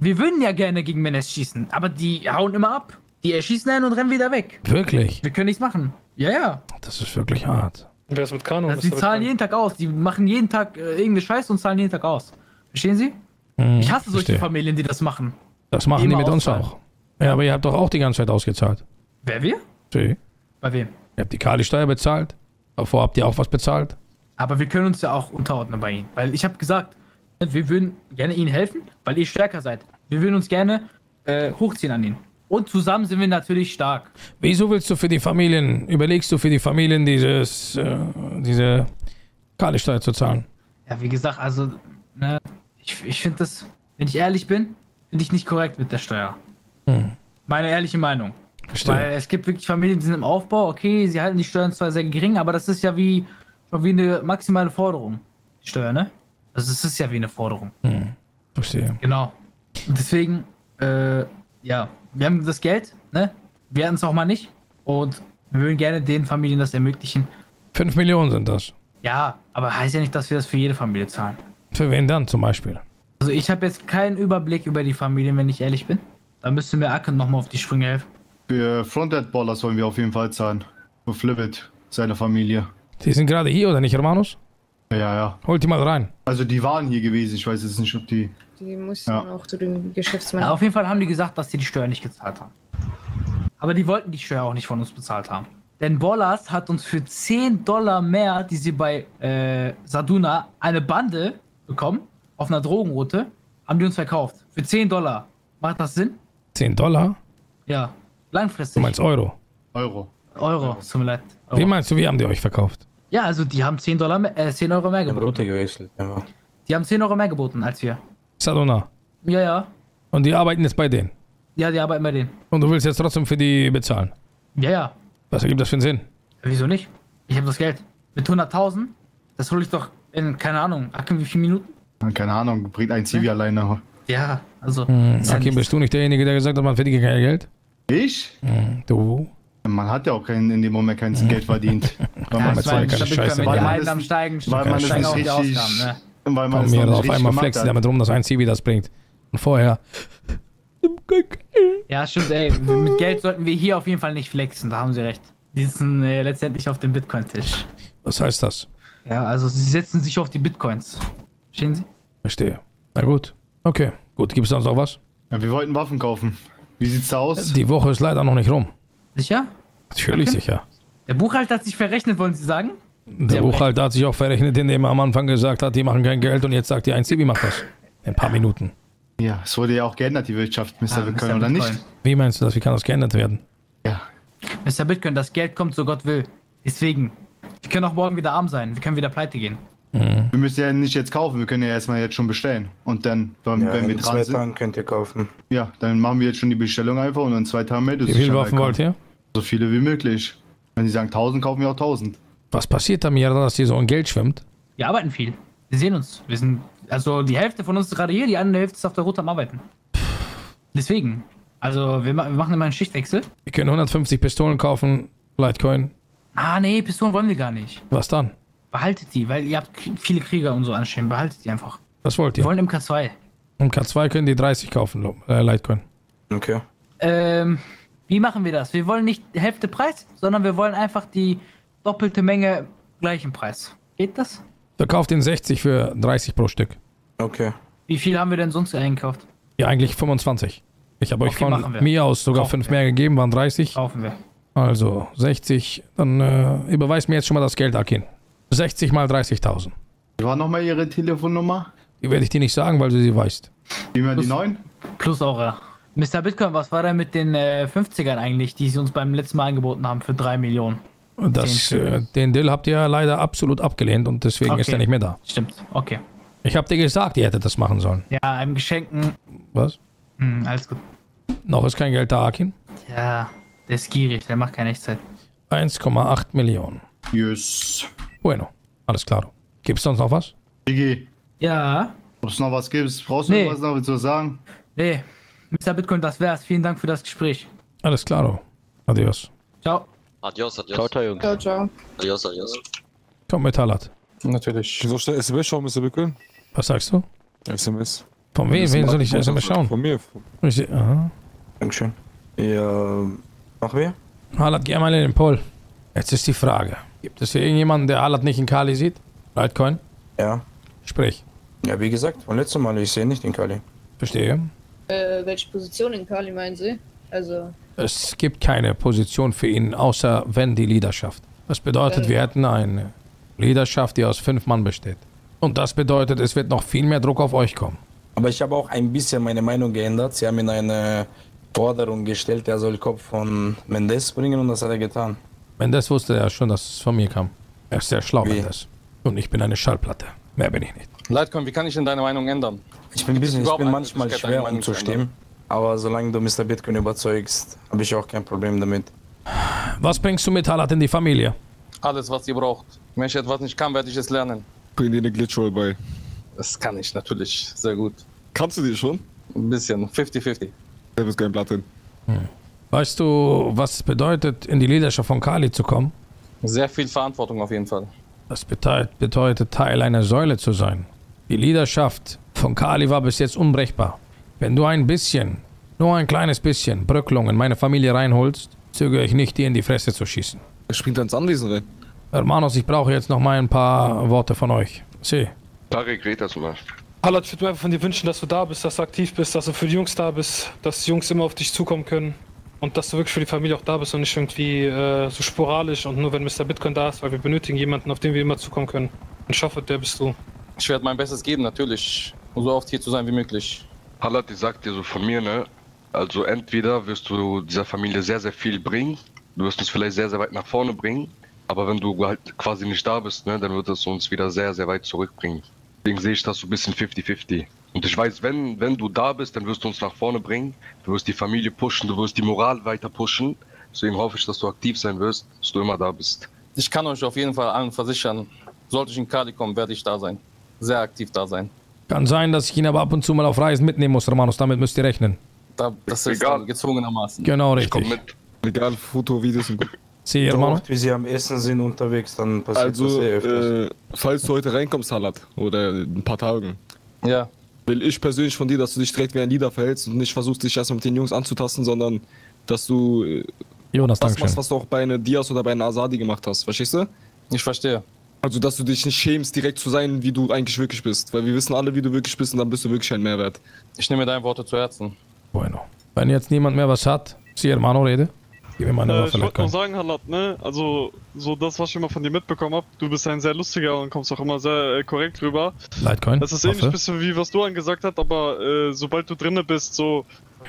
[SPEAKER 10] Wir würden ja gerne gegen Menes schießen, aber die hauen immer ab. Die erschießen einen und rennen wieder weg.
[SPEAKER 1] Wirklich?
[SPEAKER 10] Wir können nichts machen. Ja, ja.
[SPEAKER 1] Das ist wirklich hart.
[SPEAKER 5] Wer ist mit Kano?
[SPEAKER 10] Also, die zahlen jeden Tag aus. Die machen jeden Tag äh, irgendeine Scheiße und zahlen jeden Tag aus. Verstehen Sie?
[SPEAKER 1] Hm,
[SPEAKER 10] Ich hasse solche
[SPEAKER 1] verstehe.
[SPEAKER 10] Familien, die das machen.
[SPEAKER 1] Das machen die
[SPEAKER 10] Immer
[SPEAKER 1] mit uns
[SPEAKER 10] auszahlen.
[SPEAKER 1] auch. Ja, aber ihr habt doch auch die ganze Zeit ausgezahlt.
[SPEAKER 10] Wer wir?
[SPEAKER 1] Sie.
[SPEAKER 10] Bei wem?
[SPEAKER 1] Ihr habt die Kali-Steuer bezahlt. Davor habt ihr auch was bezahlt.
[SPEAKER 10] Aber wir können uns ja auch unterordnen bei Ihnen. Weil ich habe gesagt, wir würden gerne Ihnen helfen, weil ihr stärker seid. Wir würden uns gerne äh, hochziehen an Ihnen. Und zusammen sind wir natürlich stark.
[SPEAKER 1] Wieso willst du für die Familien, überlegst du für die Familien dieses, äh, diese Kali-Steuer zu zahlen?
[SPEAKER 10] Ja, wie gesagt, also, ne, ich, ich finde das, wenn ich ehrlich bin, finde ich nicht korrekt mit der Steuer.
[SPEAKER 1] Hm.
[SPEAKER 10] Meine ehrliche Meinung.
[SPEAKER 1] Verstehe.
[SPEAKER 10] Weil es gibt wirklich Familien, die sind im Aufbau, okay, sie halten die Steuern zwar sehr gering, aber das ist ja wie, schon wie eine maximale Forderung. Die Steuer, ne? Also es ist ja wie eine Forderung.
[SPEAKER 1] Hm. Verstehe.
[SPEAKER 10] Genau. Und deswegen, äh, ja, wir haben das Geld, ne? Wir hatten es auch mal nicht. Und wir würden gerne den Familien das ermöglichen.
[SPEAKER 1] Fünf Millionen sind das.
[SPEAKER 10] Ja, aber heißt ja nicht, dass wir das für jede Familie zahlen.
[SPEAKER 1] Für wen dann zum Beispiel?
[SPEAKER 10] Also ich habe jetzt keinen Überblick über die Familien, wenn ich ehrlich bin. Da müsste mir Acken nochmal auf die Sprünge helfen.
[SPEAKER 6] Für Fronted Ballers wollen wir auf jeden Fall zahlen. Für Flippet, seine Familie.
[SPEAKER 1] Die sind gerade hier, oder nicht, Hermanos?
[SPEAKER 6] Ja, ja.
[SPEAKER 1] Holt die mal rein.
[SPEAKER 6] Also die waren hier gewesen. Ich weiß jetzt nicht, ob die.
[SPEAKER 13] Die mussten
[SPEAKER 6] Ja.
[SPEAKER 13] auch zu den Geschäftsmännern.
[SPEAKER 10] Ja, auf jeden Fall haben die gesagt, dass sie die Steuer nicht gezahlt haben. Aber die wollten die Steuer auch nicht von uns bezahlt haben. Denn Bollas hat uns für 10 Dollar mehr, die sie bei äh, Saduna, eine Bande bekommen, auf einer Drogenroute, haben die uns verkauft. Für 10 Dollar. Macht das Sinn?
[SPEAKER 1] 10 Dollar?
[SPEAKER 10] Ja. Langfristig.
[SPEAKER 1] Du meinst Euro?
[SPEAKER 6] Euro.
[SPEAKER 10] Euro, tut mir leid.
[SPEAKER 1] Wie meinst du, wie haben die euch verkauft?
[SPEAKER 10] Ja, also die haben 10 Dollar mehr, äh, 10 Euro mehr geboten. Die haben 10 Euro mehr geboten als wir.
[SPEAKER 1] Sadona.
[SPEAKER 10] Ja, ja.
[SPEAKER 1] Und die arbeiten jetzt bei denen.
[SPEAKER 10] Ja, die arbeiten bei denen.
[SPEAKER 1] Und du willst jetzt trotzdem für die bezahlen.
[SPEAKER 10] Ja, ja.
[SPEAKER 1] Was ergibt das für einen Sinn?
[SPEAKER 10] Wieso nicht? Ich habe das Geld. Mit 100.000, das hole ich doch in, keine Ahnung, Acken, wie viele Minuten?
[SPEAKER 6] Keine Ahnung, bringt ein Zivi alleine.
[SPEAKER 10] Ja, also.
[SPEAKER 1] Hm,
[SPEAKER 10] ja
[SPEAKER 1] Akim, bist du nicht derjenige, der gesagt hat, man verdient kein Geld?
[SPEAKER 6] Ich?
[SPEAKER 1] Hm, du?
[SPEAKER 6] Man hat ja auch kein, in dem Moment kein Geld verdient. Weil
[SPEAKER 10] Ja,
[SPEAKER 6] man es
[SPEAKER 10] meine,
[SPEAKER 1] keine
[SPEAKER 10] damit
[SPEAKER 1] Scheiße
[SPEAKER 6] weil man es nicht
[SPEAKER 10] die
[SPEAKER 6] richtig,
[SPEAKER 10] Ausgaben, ne?
[SPEAKER 6] Weil man
[SPEAKER 1] Komm
[SPEAKER 6] nicht
[SPEAKER 1] auf einmal flexen damit rum, dass ein Zivi das bringt. Und vorher,
[SPEAKER 10] Ja, stimmt, ey. Mit Geld sollten wir hier auf jeden Fall nicht flexen, da haben sie recht. Die sitzen äh, letztendlich auf dem Bitcoin-Tisch.
[SPEAKER 1] was heißt das?
[SPEAKER 10] Ja, also sie setzen sich auf die Bitcoins. Verstehen Sie?
[SPEAKER 1] Verstehe. Na gut. Okay, gut. Gibt es sonst noch was?
[SPEAKER 6] Ja, wir wollten Waffen kaufen. Wie sieht's da aus?
[SPEAKER 1] Die Woche ist leider noch nicht rum.
[SPEAKER 10] Sicher?
[SPEAKER 1] Natürlich
[SPEAKER 10] Okay.
[SPEAKER 1] sicher.
[SPEAKER 10] Der Buchhalter hat sich verrechnet, wollen Sie sagen?
[SPEAKER 1] Der Buchhalter hat sich auch verrechnet, indem er am Anfang gesagt hat, die machen kein Geld und jetzt sagt die ein Zivi macht das. In ein paar Minuten.
[SPEAKER 6] Ja, es wurde ja auch geändert, die Wirtschaft, Mr.
[SPEAKER 10] Ah,
[SPEAKER 6] Bitcoin,
[SPEAKER 10] Mr.
[SPEAKER 6] oder
[SPEAKER 10] Bitcoin.
[SPEAKER 6] nicht?
[SPEAKER 1] Wie meinst du das? Wie kann das geändert werden?
[SPEAKER 6] Ja.
[SPEAKER 10] Mr. Bitcoin, das Geld kommt, so Gott will. Deswegen, wir können auch morgen wieder arm sein. Wir können wieder pleite gehen.
[SPEAKER 1] Mhm.
[SPEAKER 6] Wir müssen ja nicht jetzt kaufen, wir können ja erstmal jetzt schon bestellen. Und dann, wenn,
[SPEAKER 2] Ja,
[SPEAKER 6] wenn wir
[SPEAKER 2] in
[SPEAKER 6] dran
[SPEAKER 2] zwei
[SPEAKER 6] sind,
[SPEAKER 2] Tagen könnt ihr kaufen.
[SPEAKER 6] ja, dann machen wir jetzt schon die Bestellung einfach und in zwei Tagen meldet
[SPEAKER 1] Wie viele Waffen wollt ihr?
[SPEAKER 6] So viele wie möglich. Wenn sie sagen 1000, kaufen wir auch 1000.
[SPEAKER 1] Was passiert da mir, dass hier so ein Geld schwimmt?
[SPEAKER 10] Wir arbeiten viel. Wir sehen uns. Wir sind, also die Hälfte von uns ist gerade hier, die andere Hälfte ist auf der Route am Arbeiten. Deswegen, also wir, ma- wir machen immer einen Schichtwechsel.
[SPEAKER 1] Wir können 150 Pistolen kaufen, Litecoin.
[SPEAKER 10] Ah, nee, Pistolen wollen wir gar nicht.
[SPEAKER 1] Was dann?
[SPEAKER 10] Behaltet die, weil ihr habt viele Krieger und so anstehen. Behaltet die einfach.
[SPEAKER 1] Was wollt
[SPEAKER 10] Wir
[SPEAKER 1] ihr?
[SPEAKER 10] wollen MK2.
[SPEAKER 1] Um K2 können die 30 kaufen, äh, Litecoin.
[SPEAKER 2] Okay.
[SPEAKER 10] Ähm, wie machen wir das? Wir wollen nicht die Hälfte Preis, sondern wir wollen einfach die doppelte Menge gleichen Preis. Geht das?
[SPEAKER 1] Verkauft den 60 für 30 pro Stück.
[SPEAKER 2] Okay.
[SPEAKER 10] Wie viel haben wir denn sonst eingekauft?
[SPEAKER 1] Ja, eigentlich 25. Ich habe euch
[SPEAKER 10] Okay, machen
[SPEAKER 1] von
[SPEAKER 10] wir.
[SPEAKER 1] mir aus sogar
[SPEAKER 10] Kaufen
[SPEAKER 1] 5 mehr gegeben, waren 30.
[SPEAKER 10] Kaufen wir.
[SPEAKER 1] Also 60. Dann äh, überweis mir jetzt schon mal das Geld, Akin. 60 mal 30.000.
[SPEAKER 6] Wie war nochmal Ihre Telefonnummer?
[SPEAKER 1] Die werde ich dir nicht sagen, weil du sie weißt.
[SPEAKER 6] Wie war die 9?
[SPEAKER 10] Plus Aura. Mr. Bitcoin, was war denn mit den äh, 50ern eigentlich, die sie uns beim letzten Mal angeboten haben für 3 Millionen?
[SPEAKER 1] Und Das, äh, den Deal habt ihr leider absolut abgelehnt und deswegen ist
[SPEAKER 10] Okay.
[SPEAKER 1] er nicht mehr da.
[SPEAKER 10] Stimmt, okay.
[SPEAKER 1] Ich habe dir gesagt, ihr hättet das machen sollen.
[SPEAKER 10] Ja, einem Geschenken.
[SPEAKER 1] Was?
[SPEAKER 10] Hm, alles gut.
[SPEAKER 1] Noch ist kein Geld da, Akin.
[SPEAKER 10] Ja, der ist gierig, der macht keine Echtzeit.
[SPEAKER 1] 1,8 Millionen.
[SPEAKER 6] Yes.
[SPEAKER 1] Bueno. Alles klar. Gibt's sonst noch was?
[SPEAKER 6] Digi,
[SPEAKER 10] Ja.
[SPEAKER 6] ob es noch was gibt, brauchst du
[SPEAKER 10] Nee.
[SPEAKER 6] noch was noch zu sagen?
[SPEAKER 10] Nee. Mr. Bitcoin, das wär's. Vielen Dank für das Gespräch.
[SPEAKER 1] Alles klar. Adios.
[SPEAKER 10] Ciao.
[SPEAKER 12] Adios, adios.
[SPEAKER 5] Ciao, ciao, Jungs.
[SPEAKER 13] Ciao, ciao.
[SPEAKER 12] Adios, adios.
[SPEAKER 1] Komm mit Talat.
[SPEAKER 4] Natürlich.
[SPEAKER 14] Wieso schnell SMS schauen, Mr. Bickel?
[SPEAKER 1] Was sagst du?
[SPEAKER 14] SMS.
[SPEAKER 1] Von wem? Wen soll ich SMS schauen?
[SPEAKER 14] Von mir.
[SPEAKER 1] Ich, aha.
[SPEAKER 2] Dankeschön. Ja, noch wer?
[SPEAKER 1] Halat, geh mal in den Poll. Jetzt ist die Frage. Gibt es hier irgendjemanden, der Halat nicht in Kali sieht? Litecoin?
[SPEAKER 2] Ja.
[SPEAKER 1] Sprich.
[SPEAKER 2] Ja, wie gesagt, von letztem Mal, ich sehe nicht den Kali.
[SPEAKER 1] Verstehe.
[SPEAKER 13] Äh, welche Position in Kali meinen Sie? Also,
[SPEAKER 1] Es gibt keine Position für ihn, außer wenn die Leaderschaft. Das bedeutet,
[SPEAKER 13] Äh.
[SPEAKER 1] wir hätten eine Leaderschaft, die aus fünf Mann besteht. Und das bedeutet, es wird noch viel mehr Druck auf euch kommen.
[SPEAKER 2] Aber ich habe auch ein bisschen meine Meinung geändert. Sie haben ihn eine Forderung gestellt, er soll Kopf von Mendes bringen und das hat er getan.
[SPEAKER 1] Mendes wusste ja schon, dass es von mir kam. Er ist sehr schlau,
[SPEAKER 2] Wie?
[SPEAKER 1] Mendes. Und ich bin eine Schallplatte. Mehr bin ich nicht.
[SPEAKER 4] Litecoin, wie kann ich denn deine Meinung ändern?
[SPEAKER 2] Ich bin, ein bisschen, ich bin manchmal schwer
[SPEAKER 4] deine Meinung zu
[SPEAKER 2] umzustimmen. Aber solange du Mr. Bitcoin überzeugst, habe ich auch kein Problem damit.
[SPEAKER 1] Was bringst du mit Halat in die Familie?
[SPEAKER 4] Alles, was ihr braucht. Wenn ich etwas nicht kann, werde ich es lernen.
[SPEAKER 14] Bring dir eine Glitchroll bei.
[SPEAKER 4] Das kann ich natürlich sehr gut.
[SPEAKER 14] Kannst du die schon?
[SPEAKER 4] Ein bisschen, 50-50.
[SPEAKER 14] Der bist kein Platin.
[SPEAKER 1] Weißt du, was es bedeutet, in die Leaderschaft von Kali zu kommen?
[SPEAKER 4] Sehr viel Verantwortung auf jeden Fall.
[SPEAKER 1] Das bedeutet, bedeutet, Teil einer Säule zu sein. Die Leaderschaft von Kali war bis jetzt unbrechbar. Wenn du ein bisschen, nur ein kleines bisschen Bröcklung in meine Familie reinholst, zögere ich nicht, dir in die Fresse zu schießen.
[SPEAKER 14] Er springt ans Anwesen rein.
[SPEAKER 1] Hermanos, ich brauche jetzt noch mal ein paar Worte von euch. Sie.
[SPEAKER 8] Tarek, red das mal.
[SPEAKER 9] Hallat, ich würde mir einfach von dir wünschen, dass du da bist, dass du aktiv bist, dass du für die Jungs da bist, dass die Jungs immer auf dich zukommen können und dass du wirklich für die Familie auch da bist und nicht irgendwie äh, so sporadisch und nur wenn Mr. Bitcoin da ist, weil wir benötigen jemanden, auf den wir immer zukommen können. Und ich hoffe, der bist du.
[SPEAKER 4] Ich werde mein Bestes geben, natürlich. Um so oft hier zu sein wie möglich.
[SPEAKER 8] Hallat, ich sag dir so von mir, ne? Also entweder wirst du dieser Familie sehr, sehr viel bringen, du wirst uns vielleicht sehr, sehr weit nach vorne bringen, aber wenn du halt quasi nicht da bist, ne, dann wird es uns wieder sehr, sehr weit zurückbringen. Deswegen sehe ich das so ein bisschen 50-50. Und ich weiß, wenn, wenn du da bist, dann wirst du uns nach vorne bringen, du wirst die Familie pushen, du wirst die Moral weiter pushen. Deswegen hoffe ich, dass du aktiv sein wirst, dass du immer da bist.
[SPEAKER 4] Ich kann euch auf jeden Fall allen versichern, sollte ich in Kali kommen, werde ich da sein. Sehr aktiv da sein.
[SPEAKER 1] Kann sein, dass ich ihn aber ab und zu mal auf Reisen mitnehmen muss, Hermanos. Damit müsst ihr rechnen.
[SPEAKER 4] Da, das ist dann gezwungenermaßen.
[SPEAKER 1] Genau richtig.
[SPEAKER 14] Egal, Foto, Videos sind gut.
[SPEAKER 1] Sie,
[SPEAKER 2] So
[SPEAKER 1] Hermano?
[SPEAKER 2] oft wie sie am Essen sind unterwegs, dann passiert das
[SPEAKER 14] Also,
[SPEAKER 2] sehr öfters.
[SPEAKER 14] äh, falls du heute reinkommst, Halat, oder in ein paar Tagen,
[SPEAKER 4] Ja.
[SPEAKER 14] will ich persönlich von dir, dass du dich direkt wie ein Leader verhältst und nicht versuchst, dich erstmal mit den Jungs anzutasten, sondern dass du äh,
[SPEAKER 1] Jonas,
[SPEAKER 14] das
[SPEAKER 1] danke
[SPEAKER 14] machst, was du auch bei einer Diaz oder bei einer Asadi gemacht hast. Verstehst du?
[SPEAKER 4] Ich verstehe.
[SPEAKER 14] Also, dass du dich nicht schämst, direkt zu sein, wie du eigentlich wirklich bist. Weil wir wissen alle, wie du wirklich bist und dann bist du wirklich ein Mehrwert.
[SPEAKER 4] Ich nehme deine Worte zu Herzen.
[SPEAKER 1] Bueno. Wenn jetzt niemand mehr was hat, Sie, Hermano, rede. Gib mir meine
[SPEAKER 9] Äh,
[SPEAKER 1] Waffe,
[SPEAKER 9] ich wollte nur sagen, Halat, ne? Also, so das, was ich immer von dir mitbekommen habe, du bist ein sehr lustiger und kommst auch immer sehr äh, korrekt rüber.
[SPEAKER 1] Litecoin,
[SPEAKER 9] Das ist ähnlich
[SPEAKER 1] Waffe.
[SPEAKER 9] bisschen wie was du angesagt hast, aber äh, sobald du drinne bist, so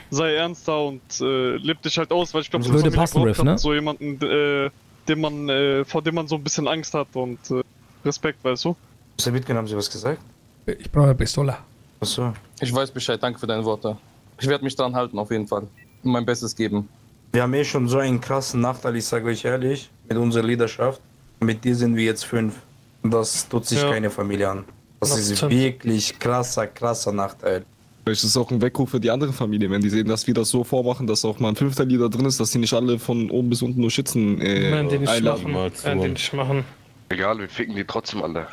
[SPEAKER 9] sei ernster und äh, leb dich halt aus, weil ich glaube,
[SPEAKER 1] So würde passen, Riff, ne?
[SPEAKER 9] so jemanden, äh, den man, äh, vor dem man so ein bisschen Angst hat und äh, Respekt, weißt du?
[SPEAKER 2] Mr. Bitcoin, haben Sie was gesagt?
[SPEAKER 1] Ich brauche eine Pistole.
[SPEAKER 2] Achso.
[SPEAKER 4] Ich weiß Bescheid, danke für deine Worte. Ich werde mich dran halten, auf jeden Fall. Und mein Bestes geben.
[SPEAKER 2] Wir haben eh schon so einen krassen Nachteil, ich sage euch ehrlich, mit unserer Leaderschaft. Mit dir sind wir jetzt fünf. Und Das tut sich
[SPEAKER 14] Ja.
[SPEAKER 2] keine Familie an. Das
[SPEAKER 14] Das
[SPEAKER 2] ist
[SPEAKER 14] stimmt.
[SPEAKER 2] wirklich krasser, krasser Nachteil.
[SPEAKER 14] Vielleicht ist es auch ein Weckruf für die andere Familie, wenn die sehen, dass wir das so vormachen, dass auch mal ein fünfter Leader drin ist, dass die nicht alle von oben bis unten nur Schützen äh,
[SPEAKER 9] Nein, nicht machen. Nein, die nicht machen.
[SPEAKER 8] Egal, wir ficken die trotzdem alle.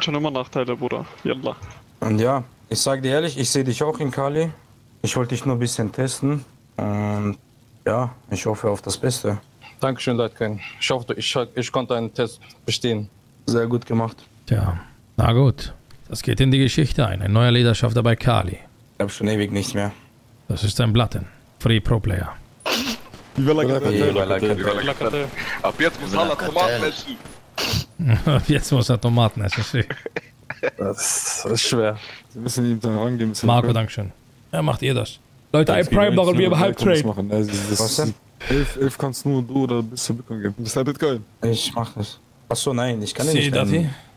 [SPEAKER 9] Schon immer Nachteile, Bruder. Yalla.
[SPEAKER 2] Und ja, ich sag dir ehrlich, ich sehe dich auch in Kali. Ich wollte dich nur ein bisschen testen. Und ja, ich hoffe auf das Beste.
[SPEAKER 4] Dankeschön, Leitkein. Ich hoffe, ich, ich konnte einen Test bestehen.
[SPEAKER 2] Sehr gut gemacht.
[SPEAKER 1] Tja, na gut. Das geht in die Geschichte ein. Ein neuer Leaderschafter bei Kali.
[SPEAKER 2] Ich hab schon ewig nicht mehr.
[SPEAKER 1] Das ist ein Blatten. Free Pro Player.
[SPEAKER 14] Viva la
[SPEAKER 8] Cartel. Ab jetzt muss Halat Tomaten essen.
[SPEAKER 1] Jetzt muss er Tomaten essen.
[SPEAKER 4] Das ist schwer.
[SPEAKER 14] Sie müssen ihm da rangehen.
[SPEAKER 1] Marco, Dankeschön. Ja, macht ihr das. Leute, ein Prime machen wir im Halbtrade.
[SPEAKER 2] Was denn?
[SPEAKER 14] Elf, elf kannst nur du oder bist du Bitcoin geben. Bist du Bitcoin?
[SPEAKER 2] Ich mach das. Achso, nein, ich kann
[SPEAKER 1] Sie,
[SPEAKER 2] nicht.
[SPEAKER 1] Dati?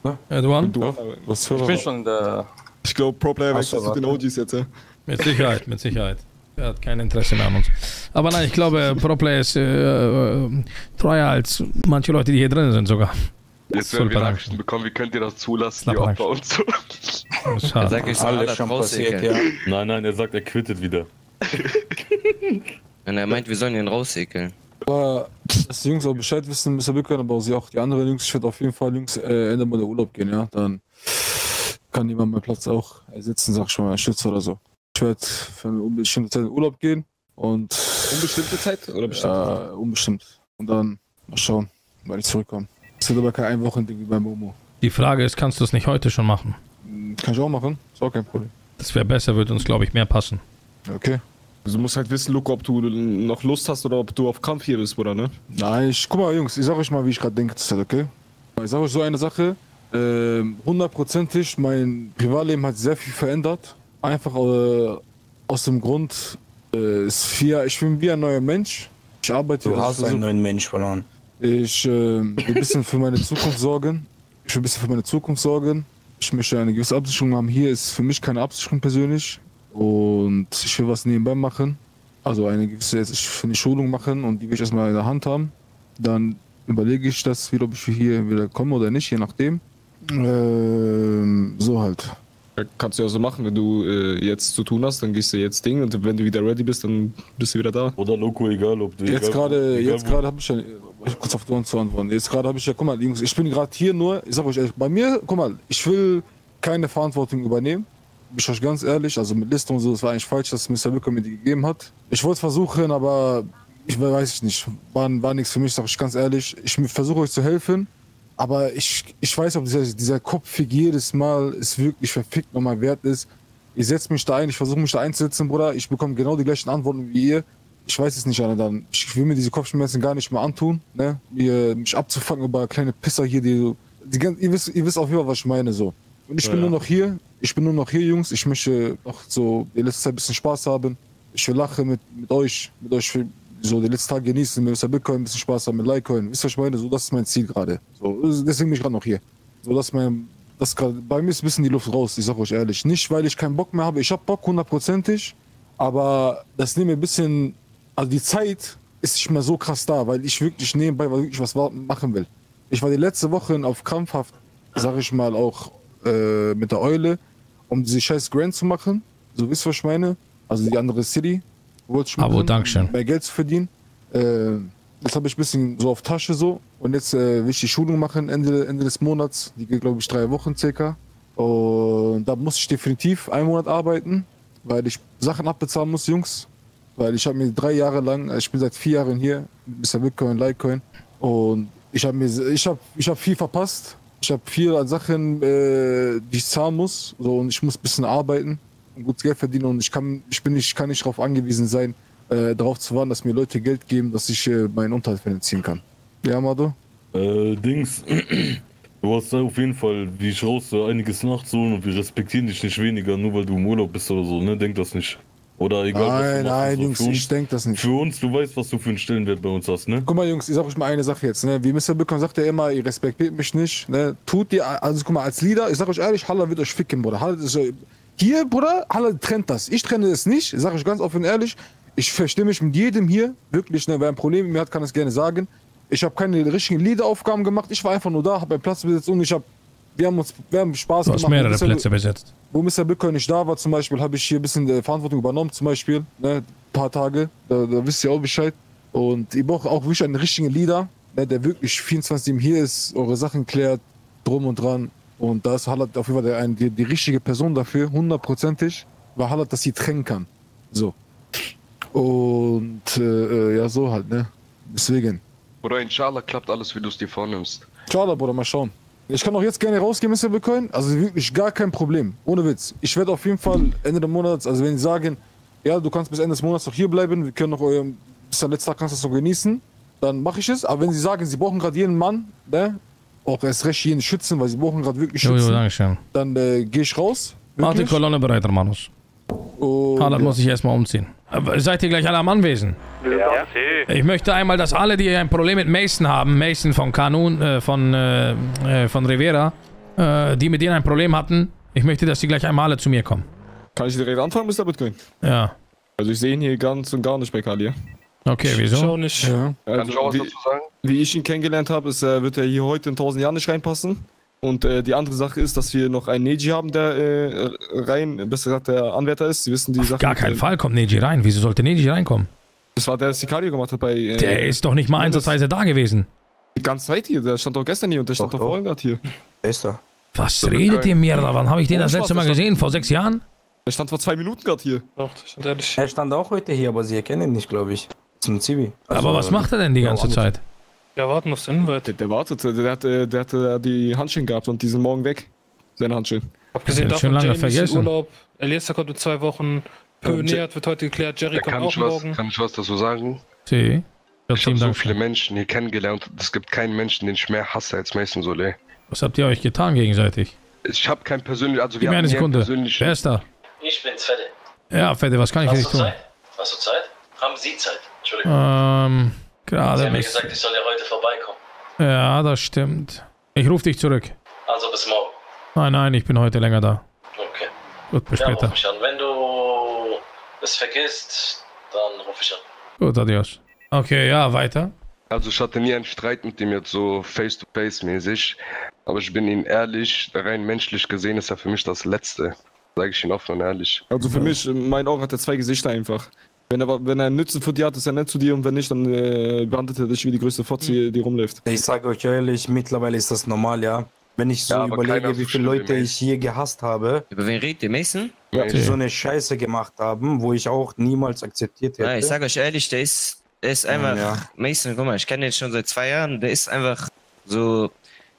[SPEAKER 2] nennen.
[SPEAKER 1] Eduan?
[SPEAKER 14] Du, was für
[SPEAKER 4] Ich bin schon in der.
[SPEAKER 14] Ich glaube, Pro Player
[SPEAKER 2] Ach so,
[SPEAKER 14] wechselt zu den OGs jetzt, ja.
[SPEAKER 1] Mit Sicherheit, mit Sicherheit. Er hat kein Interesse mehr an uns. Aber nein, ich glaube, Pro Player ist äh, äh, treuer als manche Leute, die hier drin sind sogar.
[SPEAKER 8] Jetzt werden wir Nachrichten bekommen, wie könnt ihr das zulassen, die Opfer und so.
[SPEAKER 12] Er sagt, ich soll alles rausekeln.
[SPEAKER 11] Nein, nein, er sagt, er quittet wieder.
[SPEAKER 12] Und er meint, wir sollen ihn rausekeln.
[SPEAKER 15] Aber dass die Jungs auch Bescheid wissen, Mr. Bitcoin, aber auch sie auch die anderen Jungs. Ich werde auf jeden Fall, Jungs, äh, Ende mal der Urlaub gehen, ja. Dann kann jemand meinen Platz auch ersetzen, sag ich mal, Schütze oder so. Ich werde für eine unbestimmte Zeit in Urlaub gehen und.
[SPEAKER 14] Unbestimmte Zeit oder bestimmt?
[SPEAKER 15] Ja, unbestimmt. Und dann mal schauen, wann ich zurückkomme. Es wird aber kein Einwochending wie beim Momo.
[SPEAKER 1] Die Frage ist, kannst du es nicht heute schon machen?
[SPEAKER 15] Kann ich auch machen, ist auch kein Problem.
[SPEAKER 1] Das wäre besser, würde uns, glaube ich, mehr passen.
[SPEAKER 15] Okay.
[SPEAKER 14] Also du musst halt wissen, Luke, ob du noch Lust hast oder ob du auf Kampf hier bist, Bruder, ne?
[SPEAKER 15] Nein, ich, guck mal, Jungs, ich sag euch mal, wie ich gerade denke, okay? Ich sag euch so eine Sache, hundertprozentig, mein Privatleben hat sehr viel verändert. Einfach äh, aus dem Grund, äh, ist viel, ich bin wie ein neuer Mensch. Ich arbeite
[SPEAKER 2] Du hast
[SPEAKER 15] so-
[SPEAKER 2] einen neuen Mensch verloren.
[SPEAKER 15] Ich äh, will ein bisschen für meine Zukunft sorgen. Ich will ein bisschen für meine Zukunft sorgen. Ich möchte eine gewisse Absicherung haben. Hier ist für mich keine Absicherung persönlich. Und ich will was nebenbei machen. Also eine gewisse ich will eine Schulung machen und die will ich erstmal in der Hand haben. Dann überlege ich das wieder, ob ich hier wieder komme oder nicht, je nachdem. Ähm, so halt.
[SPEAKER 14] Ja, Kannst du ja so machen, wenn du äh, jetzt zu tun hast, dann gehst du jetzt Ding und wenn du wieder ready bist, dann bist du wieder da.
[SPEAKER 11] Oder Loco, egal ob du.
[SPEAKER 15] Jetzt gerade, jetzt gerade habe ich ja, ich kurz auf die zu antworten. Jetzt gerade habe ich ja, guck mal, Jungs, ich bin gerade hier nur, ich sag euch ehrlich, bei mir, guck mal, ich will keine Verantwortung übernehmen. Bin ich euch ganz ehrlich, also mit Liste und so, das war eigentlich falsch, dass Mr. Lücke mir die gegeben hat. Ich wollte es versuchen, aber ich weiß ich nicht, war, war nichts für mich, sag ich ganz ehrlich. Ich versuche euch zu helfen, aber ich, ich weiß, ob dieser, dieser Kopfweg jedes Mal es wirklich verfickt nochmal wert ist. Ich setze mich da ein, ich versuche mich da einzusetzen, Bruder. Ich bekomme genau die gleichen Antworten wie ihr. Ich weiß es nicht, Alter. Dann. Ich will mir diese Kopfschmerzen gar nicht mehr antun, ne? Mir, mich abzufangen über kleine Pisser hier, die so. Die, ihr, wisst, ihr wisst auf jeden Fall, was ich meine, so. Und ich
[SPEAKER 11] Ja,
[SPEAKER 15] bin nur noch hier. Ich bin nur noch hier, Jungs. Ich möchte noch so die letzte Zeit ein bisschen Spaß haben. Ich will lachen mit, mit euch. Mit euch so die letzten Tage genießen, mit. Bitcoin ein bisschen Spaß haben, mit Litecoin. Wisst ihr, was ich meine? So, das ist mein Ziel gerade. So, deswegen bin ich gerade noch hier. So, das ist mein, das grad, bei mir ist ein bisschen die Luft raus, ich sag euch ehrlich. Nicht, weil ich keinen Bock mehr habe. Ich habe Bock hundertprozentig, aber das nimmt mir ein bisschen, also die Zeit ist nicht mehr so krass da, weil ich wirklich nebenbei wirklich was wa- machen will. Ich war die letzte Woche auf krampfhaft, sag ich mal, auch äh, mit der Eule, um diese scheiß Grand zu machen. So wisst ihr, was ich meine? Also die andere City. Wollte ich
[SPEAKER 1] Abo, Dankeschön.
[SPEAKER 15] Mehr Geld zu verdienen. Äh, jetzt habe ich ein bisschen so auf Tasche so. Und jetzt äh, will ich die Schulung machen Ende, Ende des Monats. Die geht, glaube ich, drei Wochen circa. Und da muss ich definitiv einen Monat arbeiten, weil ich Sachen abbezahlen muss, Jungs. Weil ich habe mir drei Jahre lang, also ich bin seit vier Jahren hier, Mr. Bitcoin, Litecoin. Und ich habe mir, ich habe, ich habe viel verpasst. Ich habe viel an Sachen, äh, die ich zahlen muss. So, und ich muss ein bisschen arbeiten gutes Geld verdienen. Und ich kann, ich bin nicht, kann nicht darauf angewiesen sein, äh, darauf zu warten, dass mir Leute Geld geben, dass ich äh, meinen Unterhalt finanzieren kann. Ja, Mado?
[SPEAKER 11] Äh, Dings. Du hast da auf jeden Fall, wie ich raus, einiges nachzuholen und wir respektieren dich nicht weniger, nur weil du im Urlaub bist oder so, ne? Denk das nicht. Oder egal. was du
[SPEAKER 15] Nein,
[SPEAKER 11] machst,
[SPEAKER 15] nein,
[SPEAKER 11] so.
[SPEAKER 15] Jungs,
[SPEAKER 11] uns-
[SPEAKER 15] ich denk das nicht.
[SPEAKER 11] Für uns, du weißt, was du für einen Stellenwert bei uns hast, ne?
[SPEAKER 15] Guck mal, Jungs, ich sag euch mal eine Sache jetzt. Ne? Wie Mr. Bitcoin sagt ja immer, ihr respektiert mich nicht. Ne? Tut ihr, also guck mal, als Leader, ich sag euch ehrlich, Haller wird euch ficken, Bruder. Haller ist, äh, hier, Bruder, Haller trennt das. Ich trenne es nicht, ich sag euch ganz offen und ehrlich. Ich verstehe mich mit jedem hier, wirklich, ne? wer ein Problem mit mir hat, kann es gerne sagen. Ich habe keine richtigen Leader-Aufgaben gemacht. Ich war einfach nur da, habe meinen Platz besetzt und ich habe, wir haben uns, wir haben Spaß
[SPEAKER 1] Du hast
[SPEAKER 15] gemacht.
[SPEAKER 1] mehrere. Plätze besetzt.
[SPEAKER 15] Wo Mr. Bitcoin nicht da war, zum Beispiel, habe ich hier ein bisschen äh, Verantwortung übernommen, zum Beispiel, ne, ein paar Tage. Da, da wisst ihr auch Bescheid. Und ihr braucht auch wirklich einen richtigen Leader, ne, der wirklich 24-7 hier ist, eure Sachen klärt, drum und dran. Und da ist Hallat auf jeden Fall die, die richtige Person dafür, hundertprozentig, weil Hallat das sie trennen kann. So. Und äh, äh, ja, so halt, ne? Deswegen.
[SPEAKER 8] Oder inshallah klappt alles, wie du es dir vornimmst.
[SPEAKER 15] Schade, Bruder, mal schauen. Ich kann auch jetzt gerne rausgehen, Mr. Bitcoin. Also wirklich gar kein Problem. Ohne Witz. Ich werde auf jeden Fall Ende des Monats, also wenn Sie sagen, ja, du kannst bis Ende des Monats noch hier bleiben, wir können noch euren, bis der letzte Tag kannst du das noch genießen, dann mache ich es. Aber wenn Sie sagen, Sie brauchen gerade jeden Mann, ne, auch erst recht jeden Schützen, weil Sie brauchen gerade wirklich Schützen,
[SPEAKER 1] Dankeschön.
[SPEAKER 15] dann äh, gehe ich raus.
[SPEAKER 1] Mach die. Kolonne bereit, Romanus.
[SPEAKER 15] Und,
[SPEAKER 1] Harald
[SPEAKER 15] ja.
[SPEAKER 1] muss sich erstmal umziehen. Aber seid ihr gleich alle am Anwesen?
[SPEAKER 16] Ja.
[SPEAKER 1] Ich möchte einmal, dass alle, die ein Problem mit Mason haben, Mason von Kanun, äh, von, äh, äh, von Rivera, äh, die mit denen ein Problem hatten, ich möchte, dass die gleich einmal alle zu mir kommen.
[SPEAKER 14] Kann ich direkt anfangen, Mr. Bitcoin?
[SPEAKER 1] Ja.
[SPEAKER 14] Also ich sehe ihn hier ganz und gar nicht bei Kali.
[SPEAKER 1] Okay, wieso?
[SPEAKER 9] Ich auch nicht.
[SPEAKER 15] Ja.
[SPEAKER 8] Auch was
[SPEAKER 14] wie,
[SPEAKER 8] dazu sagen?
[SPEAKER 14] wie ich ihn kennengelernt habe, ist, äh, wird er hier heute in 1000 Jahren nicht reinpassen. Und äh, die andere Sache ist, dass wir noch einen Neji haben, der äh, rein, besser gesagt, der Anwärter ist. Sie wissen die Sache.
[SPEAKER 1] Gar keinen Fall kommt Neji rein. Wieso sollte Neji reinkommen?
[SPEAKER 14] Das war der, der Sicario gemacht hat bei. Äh,
[SPEAKER 1] Der ist doch nicht mal einsatzweise da gewesen.
[SPEAKER 14] Die ganze Zeit hier. Der stand doch gestern hier und der stand doch, vorhin gerade hier.
[SPEAKER 2] Der ist da.
[SPEAKER 1] Was redet ihr mir da? Wann habe ich den das letzte Mal gesehen? Vor sechs Jahren?
[SPEAKER 14] Der stand vor zwei Minuten gerade hier.
[SPEAKER 9] Doch, ehrlich.
[SPEAKER 2] Er stand auch heute hier, aber sie erkennen ihn nicht, glaube ich. Zum Zivi. Also,
[SPEAKER 1] Aber was macht er denn die ganze Zeit?
[SPEAKER 9] Ja, warten auf den Invite.
[SPEAKER 14] Der, der wartet. Der, der, hatte, der hatte die Handschuhe gehabt und die sind morgen weg. Seine Handschuhe.
[SPEAKER 9] Abgesehen
[SPEAKER 1] ich schon
[SPEAKER 9] davon,
[SPEAKER 1] lange
[SPEAKER 9] in
[SPEAKER 1] vergessen.
[SPEAKER 9] Urlaub, Eliezer kommt in zwei Wochen, Pöniert wird heute geklärt, Jerry
[SPEAKER 8] Da
[SPEAKER 9] kommt
[SPEAKER 8] kann
[SPEAKER 9] auch
[SPEAKER 8] ich, was,
[SPEAKER 9] morgen.
[SPEAKER 8] kann ich was dazu sagen?
[SPEAKER 1] Sie.
[SPEAKER 8] Ich habe so viele Menschen hier kennengelernt. Es gibt keinen Menschen, den ich mehr hasse als Mason Soleil.
[SPEAKER 1] Was habt ihr euch getan gegenseitig?
[SPEAKER 8] Ich habe kein persönliches, also
[SPEAKER 1] Gib
[SPEAKER 8] wir
[SPEAKER 1] mir
[SPEAKER 8] haben
[SPEAKER 1] eine Sekunde.
[SPEAKER 8] persönlichen.
[SPEAKER 1] Wer ist da?
[SPEAKER 16] Ich bin's, Fette.
[SPEAKER 1] Ja, Fette, was kann ich für dich tun?
[SPEAKER 16] Zeit? Hast du Zeit? Haben Sie Zeit? Entschuldigung.
[SPEAKER 1] Ähm,
[SPEAKER 16] Sie
[SPEAKER 1] gerade
[SPEAKER 16] haben mir gesagt, ich soll ja heute vorbeikommen.
[SPEAKER 1] Ja, das stimmt. Ich rufe dich zurück.
[SPEAKER 16] Also bis morgen.
[SPEAKER 1] Nein, nein, ich bin heute länger da.
[SPEAKER 16] Okay.
[SPEAKER 1] Gut, bis
[SPEAKER 16] Ja,
[SPEAKER 1] später.
[SPEAKER 16] ruf mich an. Wenn du es vergisst, dann ruf ich an.
[SPEAKER 1] Gut, adios. Okay, ja, weiter.
[SPEAKER 8] Also ich hatte nie einen Streit mit ihm jetzt so face-to-face mäßig. Aber ich bin ihm ehrlich, rein menschlich gesehen ist er für mich das Letzte. Sage ich Ihnen offen und ehrlich.
[SPEAKER 14] Also für mich, in meinen Augen hat er zwei Gesichter einfach. Wenn er, wenn er Nützen für dir hat, ist er nett zu dir und wenn nicht, dann äh, behandelt er dich wie die größte Fotze, die rumläuft.
[SPEAKER 2] Ich sage euch ehrlich, mittlerweile ist das normal, ja. Wenn ich so
[SPEAKER 14] Ja,
[SPEAKER 2] überlege, wie viele Leute ich hier gehasst habe,
[SPEAKER 12] Über wen redet ihr, Mason?
[SPEAKER 2] die so eine Scheiße gemacht haben, wo ich auch niemals akzeptiert hätte.
[SPEAKER 12] Ja, ich sag euch ehrlich, der ist, der ist einfach.
[SPEAKER 2] Ja.
[SPEAKER 12] Mason, guck mal, ich kenne den schon seit zwei Jahren. Der ist einfach so.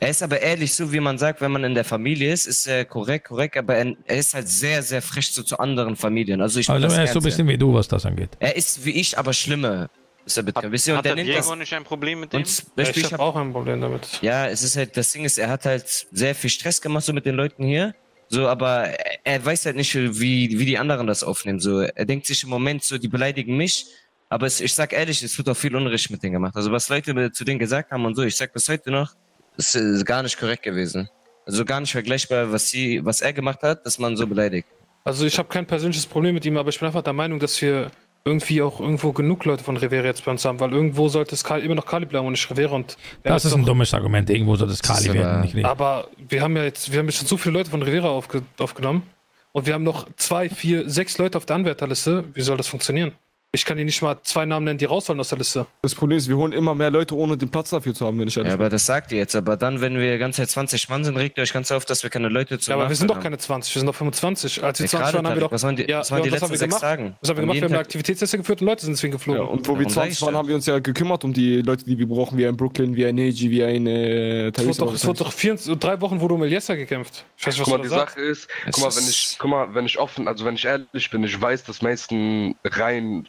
[SPEAKER 12] Er ist aber ehrlich, so wie man sagt, wenn man in der Familie ist, ist er korrekt, korrekt, aber er, er ist halt sehr, sehr frisch so zu anderen Familien. Also ich
[SPEAKER 1] Also
[SPEAKER 12] das
[SPEAKER 1] er ist so ein bisschen wie du, was das angeht.
[SPEAKER 12] Er ist wie ich, aber schlimmer. Ist er bitte. Wisst ihr, und
[SPEAKER 17] Hat
[SPEAKER 12] der
[SPEAKER 17] der
[SPEAKER 12] nimmt das.
[SPEAKER 17] Diego nicht ein Problem mit dem?
[SPEAKER 12] Beispiel,
[SPEAKER 9] ich habe auch ein Problem damit.
[SPEAKER 12] Ja, es ist halt, das Ding ist, er hat halt sehr viel Stress gemacht so mit den Leuten hier. So, aber er, weiß halt nicht, wie, wie die anderen das aufnehmen. So, er denkt sich im Moment so, die beleidigen mich. Aber es, ich sag ehrlich, es wird auch viel Unrecht mit denen gemacht. Also was Leute zu denen gesagt haben und so, ich sag bis heute noch, ist, äh, gar nicht korrekt gewesen. Also gar nicht vergleichbar, was sie, was er gemacht hat, dass man so beleidigt.
[SPEAKER 9] Also ich habe kein persönliches Problem mit ihm, aber ich bin einfach der Meinung, dass wir irgendwie auch irgendwo genug Leute von Rivera jetzt bei uns haben, weil irgendwo sollte es Kali, immer noch Kali bleiben und nicht Rivera und
[SPEAKER 1] Das ist ein dummes Argument. Irgendwo soll das Kali
[SPEAKER 12] ist
[SPEAKER 1] werden,
[SPEAKER 12] aber-
[SPEAKER 1] nicht Reh.
[SPEAKER 9] Aber wir haben ja jetzt, wir haben jetzt schon so viele Leute von Rivera aufge, aufgenommen und wir haben noch zwei, vier, sechs Leute auf der Anwärterliste. Wie soll das funktionieren? Ich kann dir nicht mal zwei Namen nennen, die raus sollen aus der Liste.
[SPEAKER 14] Das Problem ist, wir holen immer mehr Leute, ohne den Platz dafür zu haben, wenn ich ehrlich
[SPEAKER 12] Ja, aber das sagt ihr jetzt. Aber dann, wenn wir die ganze Zeit 20 Mann sind, regt ihr euch ganz auf, dass wir keine Leute zu
[SPEAKER 9] Ja, aber wir sind doch keine 20, wir sind doch 25. Als wir
[SPEAKER 12] Ja,
[SPEAKER 9] 20
[SPEAKER 12] gerade,
[SPEAKER 9] waren, haben wir doch.
[SPEAKER 12] was waren die-
[SPEAKER 9] ja,
[SPEAKER 12] was waren
[SPEAKER 9] ja,
[SPEAKER 12] die
[SPEAKER 9] haben
[SPEAKER 12] letzten
[SPEAKER 9] wir
[SPEAKER 12] sechs
[SPEAKER 9] gemacht?
[SPEAKER 12] Tagen?
[SPEAKER 9] Was haben wir gemacht? Wir haben eine Aktivitätsliste geführt und Leute sind deswegen geflogen.
[SPEAKER 14] Ja, und wo wir
[SPEAKER 12] Warum sag
[SPEAKER 14] 20
[SPEAKER 12] ich
[SPEAKER 14] waren, haben wir uns ja gekümmert um die Leute, die wir brauchen, wie ein Brooklyn, wie ein Neji, wie ein äh,
[SPEAKER 9] Es wurde doch, es wurde doch vier, drei Wochen wurde um Eliessa gekämpft. Ich weiß nicht, was
[SPEAKER 8] Guck mal,
[SPEAKER 9] du
[SPEAKER 8] die. Sache ist, guck mal, wenn ich, guck mal, wenn ich offen, also wenn ich ehrlich bin, ich weiß, dass meisten rein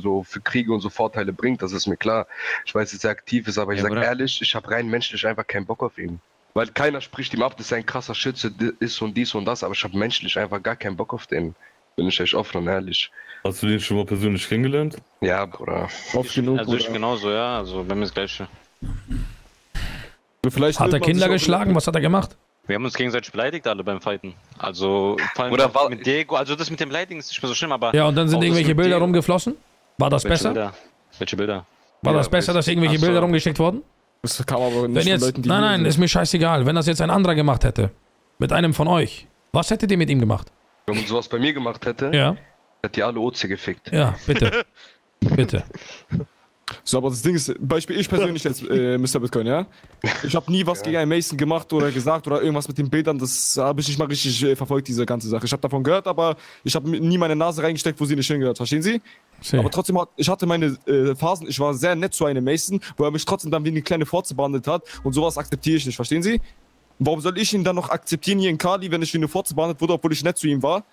[SPEAKER 8] so für Kriege und so Vorteile bringt, das ist mir klar. Ich weiß, dass er aktiv ist, aber ich
[SPEAKER 12] Ja,
[SPEAKER 8] sag
[SPEAKER 12] Bruder.
[SPEAKER 8] ehrlich, ich habe rein menschlich einfach keinen Bock auf ihn. Weil keiner spricht ihm ab, dass er ein krasser Schütze ist und dies und das, aber ich habe menschlich einfach gar keinen Bock auf den. Bin ich echt offen und ehrlich.
[SPEAKER 11] Hast du den schon mal persönlich kennengelernt?
[SPEAKER 8] Ja, Bruder.
[SPEAKER 14] Oft genug,
[SPEAKER 17] Also ich genauso, ja. Also bei mir das Gleiche.
[SPEAKER 14] Vielleicht
[SPEAKER 1] Hat er Kinder geschlagen? Was hat er gemacht?
[SPEAKER 17] Wir haben uns gegenseitig beleidigt alle beim Fighten. Also vor allem
[SPEAKER 8] Oder war-
[SPEAKER 17] mit Diego, also das mit dem Beleidigen ist nicht mehr so schlimm, aber.
[SPEAKER 1] Ja, und dann sind irgendwelche Bilder
[SPEAKER 17] Diego-
[SPEAKER 1] rumgeflossen? War das
[SPEAKER 17] Welche
[SPEAKER 1] besser?
[SPEAKER 17] Bilder? Welche Bilder?
[SPEAKER 1] War
[SPEAKER 8] Ja,
[SPEAKER 1] das besser, dass irgendwelche
[SPEAKER 17] Ach so.
[SPEAKER 1] Bilder rumgeschickt wurden?
[SPEAKER 14] Das kam aber nicht
[SPEAKER 1] Wenn
[SPEAKER 14] von
[SPEAKER 1] jetzt,
[SPEAKER 14] Leuten, die
[SPEAKER 1] nein, nein,
[SPEAKER 14] sind.
[SPEAKER 1] ist mir scheißegal. Wenn das jetzt ein anderer gemacht hätte, mit einem von euch, was hättet ihr mit ihm gemacht?
[SPEAKER 8] Wenn man sowas bei mir gemacht hätte,
[SPEAKER 1] Ja,
[SPEAKER 8] hätte die alle Oze gefickt.
[SPEAKER 1] ja, bitte. bitte.
[SPEAKER 14] So, aber das Ding ist, Beispiel ich persönlich jetzt, äh, Mr. Bitcoin, ja? Ich habe nie was gegen einen Mason gemacht oder gesagt oder irgendwas mit den Bildern. Das habe ich nicht mal richtig äh, verfolgt, diese ganze Sache. Ich habe davon gehört, aber ich habe nie meine Nase reingesteckt, wo sie nicht hingehört. Verstehen Sie?
[SPEAKER 1] See.
[SPEAKER 14] Aber trotzdem, hat, ich hatte meine äh, Phasen, ich war sehr nett zu einem Mason, wo er mich trotzdem dann wie eine kleine Fotze behandelt hat. Und sowas akzeptiere ich nicht, verstehen Sie? Warum soll ich ihn dann noch akzeptieren hier in Kali, wenn ich wie eine Fotze behandelt wurde, obwohl ich nett zu ihm war?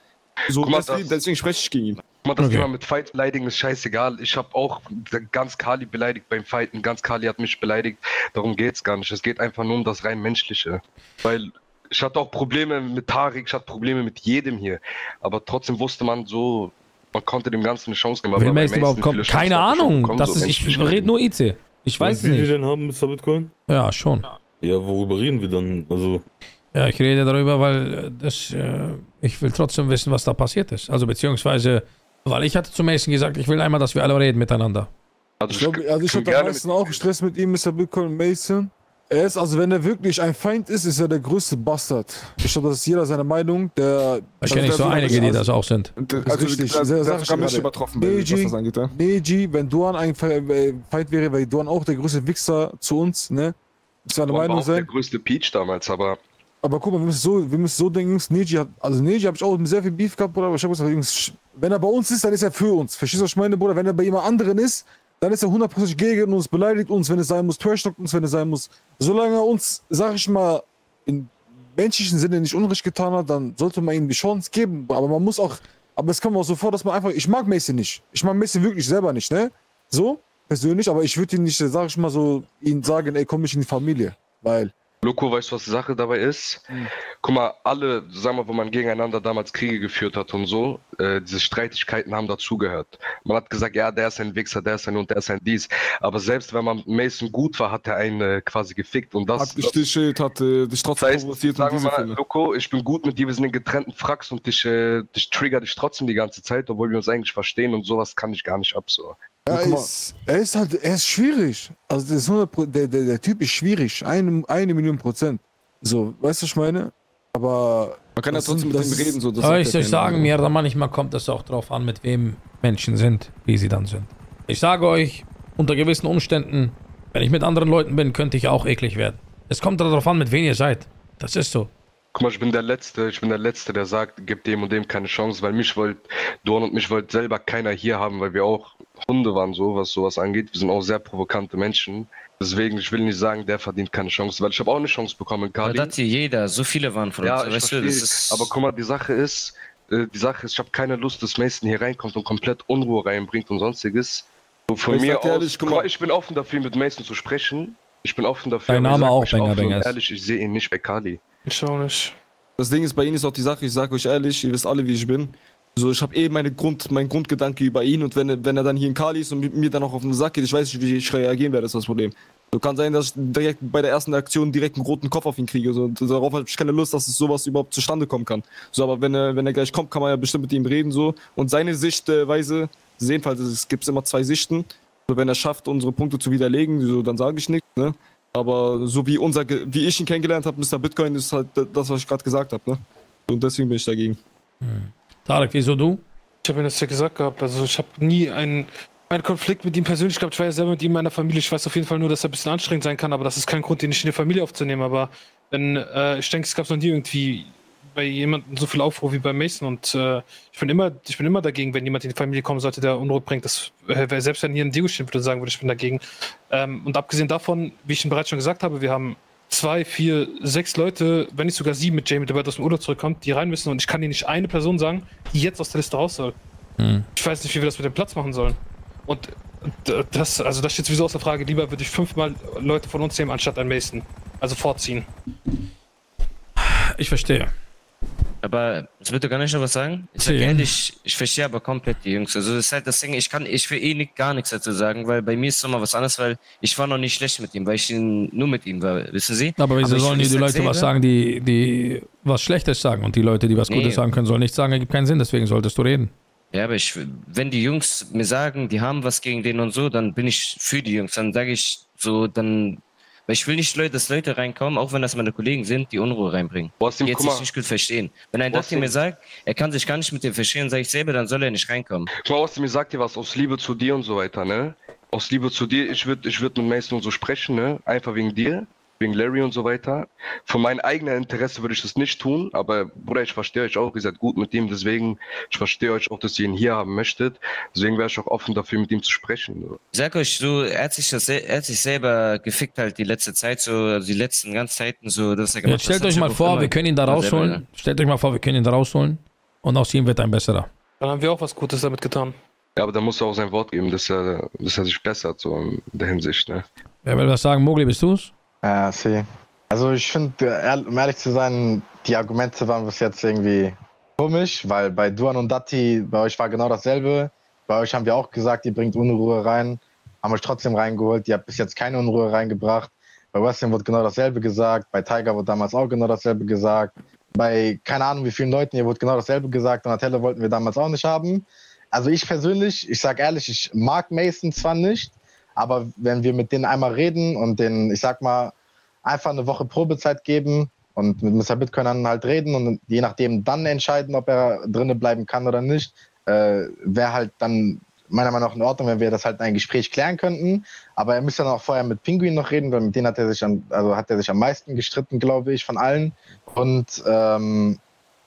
[SPEAKER 14] So,
[SPEAKER 8] mal,
[SPEAKER 14] deswegen, deswegen spreche ich gegen ihn.
[SPEAKER 8] Mal, das
[SPEAKER 1] Okay.
[SPEAKER 8] Thema mit Fight beleidigen ist scheißegal. Ich habe auch ganz Kali beleidigt beim Fighten. Ganz Kali hat mich beleidigt. Darum geht's gar nicht. Es geht einfach nur um das rein Menschliche. Weil ich hatte auch Probleme mit Tarik, ich hatte Probleme mit jedem hier. Aber trotzdem wusste man so, man konnte dem Ganzen eine Chance geben. Bei
[SPEAKER 1] Mason überhaupt kommen?
[SPEAKER 8] Chancen
[SPEAKER 1] Keine Ahnung.
[SPEAKER 8] bekommen,
[SPEAKER 1] Das
[SPEAKER 8] so
[SPEAKER 1] ist, ich rede nur IC. Ich weiß
[SPEAKER 11] Wollen Sie
[SPEAKER 1] nicht.
[SPEAKER 11] den haben, Mr. Bitcoin?
[SPEAKER 1] Ja, schon.
[SPEAKER 11] Ja, worüber reden wir dann? Also,
[SPEAKER 1] Ja, ich rede darüber, weil äh, das, äh, ich will trotzdem wissen, was da passiert ist. Also beziehungsweise, weil ich hatte zu Mason gesagt, ich will einmal, dass wir alle reden miteinander.
[SPEAKER 8] Also
[SPEAKER 15] ich, glaub, also ich hatte am meisten auch Stress mit ihm, Mr. Bitcoin Mason. Er ist, also wenn er wirklich ein Feind ist, ist er der größte Bastard. Ich glaube, das ist jeder seine Meinung. Der,
[SPEAKER 1] Ich kenne nicht so einige, die das auch sind.
[SPEAKER 15] Also richtig,
[SPEAKER 14] der-
[SPEAKER 15] sehr,
[SPEAKER 14] der
[SPEAKER 15] ich
[SPEAKER 14] sogar mich
[SPEAKER 15] gerade.
[SPEAKER 14] übertroffen, was
[SPEAKER 15] Neji,
[SPEAKER 14] das angeht, ja.
[SPEAKER 15] Neji, wenn Duan ein äh, Feind wäre, wäre Duan auch der größte Wichser zu uns, ne? Das seine
[SPEAKER 8] war
[SPEAKER 15] Meinung
[SPEAKER 8] auch der
[SPEAKER 15] sein.
[SPEAKER 8] größte Peach damals, aber
[SPEAKER 15] Aber guck mal, wir müssen so, wir müssen so denken, Jungs, Neji hat, also Neji habe ich auch sehr viel Beef gehabt, Bruder, aber ich habe gesagt, Jungs, wenn er bei uns ist, dann ist er für uns. Verstehst du, was ich meine, Bruder? Wenn er bei jemand anderen ist, dann ist er hundertprozentig gegen uns, beleidigt uns, wenn es sein muss, trashtalkt uns, wenn es sein muss. Solange er uns, sag ich mal, in menschlichen Sinne nicht Unrecht getan hat, dann sollte man ihm die Chance geben. Aber man muss auch, aber es kommt auch so vor, dass man einfach, ich mag Mason nicht. Ich mag Mason wirklich selber nicht, ne? So, persönlich, aber ich würde ihn nicht, sag ich mal so, ihn sagen, ey, komm nicht in die Familie. Weil,
[SPEAKER 8] Loco, weißt du, was die Sache dabei ist? Guck mal, alle, sagen wir, wo man gegeneinander damals Kriege geführt hat und so, äh, diese Streitigkeiten haben dazugehört. Man hat gesagt, ja, der ist ein Wichser, der ist ein und der ist ein dies. Aber selbst wenn man Mason gut war, hat er einen äh, quasi gefickt und das.
[SPEAKER 14] Hat gestichelt, hat äh, dich trotzdem
[SPEAKER 8] Das heißt,
[SPEAKER 14] provoziert
[SPEAKER 8] sagen wir mal,
[SPEAKER 14] Fälle.
[SPEAKER 8] Loco, ich bin gut mit dir, wir sind in getrennten Fracks und ich, äh, ich trigger dich trotzdem die ganze Zeit, obwohl wir uns eigentlich verstehen und sowas kann ich gar nicht ab, so.
[SPEAKER 15] Ja, er, ist, er ist halt, er ist schwierig. Also das ist 100 Pro- der, der, der Typ ist schwierig. Eine, eine Million Prozent. So, weißt du, was ich meine? Aber.
[SPEAKER 14] Man kann ja trotzdem mit ihm
[SPEAKER 15] das ist-
[SPEAKER 14] reden, so. Das
[SPEAKER 1] Aber ich soll sagen, mir dann manchmal kommt es auch drauf an, mit wem Menschen sind, wie sie dann sind. Ich sage euch, unter gewissen Umständen, wenn ich mit anderen Leuten bin, könnte ich auch eklig werden. Es kommt darauf an, mit wem ihr seid. Das ist so.
[SPEAKER 8] Guck mal, ich bin der Letzte, ich bin der Letzte, der sagt, gib dem und dem keine Chance, weil mich wollt, Dorn und mich wollt selber keiner hier haben, weil wir auch Hunde waren, so, was sowas angeht. Wir sind auch sehr provokante Menschen. Deswegen, ich will nicht sagen, der verdient keine Chance, weil ich habe auch eine Chance bekommen,
[SPEAKER 12] Aber
[SPEAKER 8] Kali.
[SPEAKER 12] das hier jeder, so viele waren von
[SPEAKER 8] Ja,
[SPEAKER 12] uns.
[SPEAKER 8] ich
[SPEAKER 12] du,
[SPEAKER 8] verstehe.
[SPEAKER 12] ist.
[SPEAKER 8] Aber guck mal, die Sache ist, äh, die Sache ist, ich habe keine Lust, dass Mason hier reinkommt und komplett Unruhe reinbringt und sonstiges. So von
[SPEAKER 14] Ich
[SPEAKER 8] mir aus,
[SPEAKER 14] ehrlich,
[SPEAKER 8] mal, ich bin offen dafür, mit Mason zu sprechen. Ich bin offen dafür.
[SPEAKER 1] Dein Name auch, Banger Bangers.
[SPEAKER 8] Ehrlich, ich sehe ihn nicht bei Kali.
[SPEAKER 9] Ich auch nicht.
[SPEAKER 14] Das Ding ist, bei ihm ist auch die Sache, ich sage euch ehrlich, ihr wisst alle, wie ich bin. So, ich habe eh meine Grund, mein Grundgedanke über ihn und wenn, er- wenn er dann hier in Kali ist und mir dann auch auf den Sack geht, ich weiß nicht, wie ich reagieren werde, ist das Problem. So kann sein, dass ich direkt bei der ersten Aktion direkt einen roten Kopf auf ihn kriege. So, darauf habe ich keine Lust, dass es sowas überhaupt zustande kommen kann. So, aber wenn er, wenn er gleich kommt, kann man ja bestimmt mit ihm reden so und seine Sichtweise sehen, falls es gibt immer zwei Sichten. So, wenn er schafft, unsere Punkte zu widerlegen, so, dann sage ich nichts. Ne? Aber so wie unser, wie ich ihn kennengelernt habe, Mr. Bitcoin, ist halt das, was ich gerade gesagt habe. Ne? Und deswegen bin ich dagegen.
[SPEAKER 1] Tarek, wieso du?
[SPEAKER 9] Ich habe mir das ja gesagt gehabt. Also ich habe nie einen, einen Konflikt mit ihm persönlich gehabt. Ich war ja selber mit ihm in meiner Familie. Ich weiß auf jeden Fall nur, dass er ein bisschen anstrengend sein kann, aber das ist kein Grund, ihn nicht in die Familie aufzunehmen. Aber wenn, äh, ich denke, es gab noch nie irgendwie bei jemandem so viel Aufruhr wie bei Mason und äh, ich bin immer, ich bin immer dagegen, wenn jemand in die Familie kommen sollte, der Unruhe bringt. Das äh, selbst wenn hier ein Diego stehen würde, sagen würde, ich bin dagegen. Ähm, und abgesehen davon, wie ich ihn bereits schon gesagt habe, wir haben zwei, vier, sechs Leute, wenn nicht sogar sieben mit Jamie, der bald aus dem Urlaub zurückkommt, die rein müssen und ich kann dir nicht eine Person sagen, die jetzt aus der Liste raus soll.
[SPEAKER 1] Hm.
[SPEAKER 9] Ich weiß nicht, wie wir das mit dem Platz machen sollen. Und d- das, also das steht sowieso aus der Frage, lieber würde ich fünfmal Leute von uns nehmen, anstatt ein Mason. Also vorziehen.
[SPEAKER 1] Ich verstehe.
[SPEAKER 12] Aber wird doch gar nicht noch was sagen. Ich sag ehrlich, ich verstehe aber komplett die Jungs. Also das ist halt das Ding, ich kann, ich will eh nicht, gar nichts dazu sagen, weil bei mir ist es nochmal was anderes, weil ich war noch nicht schlecht mit ihm, weil ich nur mit ihm war, wissen Sie?
[SPEAKER 1] Aber wieso
[SPEAKER 12] ich-
[SPEAKER 1] sollen die,
[SPEAKER 12] ich
[SPEAKER 1] die Leute
[SPEAKER 12] selber-
[SPEAKER 1] was sagen, die, die was Schlechtes sagen und die Leute, die was
[SPEAKER 12] Nee.
[SPEAKER 1] Gutes sagen können, sollen nichts sagen, ergibt keinen Sinn, deswegen solltest du reden.
[SPEAKER 12] Ja, aber ich, wenn die Jungs mir sagen, die haben was gegen den und so, dann bin ich für die Jungs. Dann sage ich so, dann, weil ich will nicht, dass Leute reinkommen, auch wenn das meine Kollegen sind, die Unruhe reinbringen. Die jetzt sich nicht gut verstehen. Wenn ein
[SPEAKER 8] Wasim.
[SPEAKER 12] mir sagt, er kann sich gar nicht mit dem verstehen, sage ich selber, dann soll er nicht reinkommen.
[SPEAKER 8] Austin, mir sagt dir was, aus Liebe zu dir und so weiter, ne? Aus Liebe zu dir, ich würde ich würd mit Mason und so sprechen, ne? Einfach wegen dir, wegen Larry und so weiter. Von meinem eigenen Interesse würde ich das nicht tun, aber Bruder, ich verstehe euch auch, ihr seid gut mit ihm, deswegen, ich verstehe euch auch, dass ihr ihn hier haben möchtet. Deswegen wäre ich auch offen dafür, mit ihm zu sprechen. So.
[SPEAKER 12] Ich sag euch so, er hat sich, das, er hat sich selber gefickt halt die letzte Zeit, so, also die letzten ganzen Zeiten, so, dass er gemacht
[SPEAKER 1] Jetzt stellt
[SPEAKER 12] hat,
[SPEAKER 1] euch
[SPEAKER 12] hat
[SPEAKER 1] mal vor, wir können ihn da
[SPEAKER 12] selber,
[SPEAKER 1] rausholen. Stellt euch mal vor, wir können ihn da rausholen und aus ihm wird ein besserer.
[SPEAKER 9] Dann haben wir auch was Gutes damit getan.
[SPEAKER 8] Ja, aber da muss er auch sein Wort geben, dass er, dass er sich bessert, so in der Hinsicht, ne?
[SPEAKER 1] Wer will was sagen? Mogli, bist du's?
[SPEAKER 18] Ja, see. Also ich finde, um ehrlich zu sein, die Argumente waren bis jetzt irgendwie komisch, weil bei Duan und Dati, bei euch war genau dasselbe. Bei euch haben wir auch gesagt, ihr bringt Unruhe rein, haben euch trotzdem reingeholt, ihr habt bis jetzt keine Unruhe reingebracht. Bei Weston wurde genau dasselbe gesagt, bei Tiger wurde damals auch genau dasselbe gesagt. Bei keine Ahnung wie vielen Leuten hier wurde genau dasselbe gesagt. Donatello wollten wir damals auch nicht haben. Also ich persönlich, ich sag ehrlich, ich mag Mason zwar nicht, Aber wenn wir mit denen einmal reden und denen, ich sag mal, einfach eine Woche Probezeit geben und mit Mr. Bitcoin dann halt reden und je nachdem dann entscheiden, ob er drinnen bleiben kann oder nicht, äh, wäre halt dann meiner Meinung nach in Ordnung, wenn wir das halt in ein Gespräch klären könnten. Aber er müsste dann auch vorher mit Pinguin noch reden, weil mit denen hat er sich am, also hat er sich am meisten gestritten, glaube ich, von allen. Und ähm,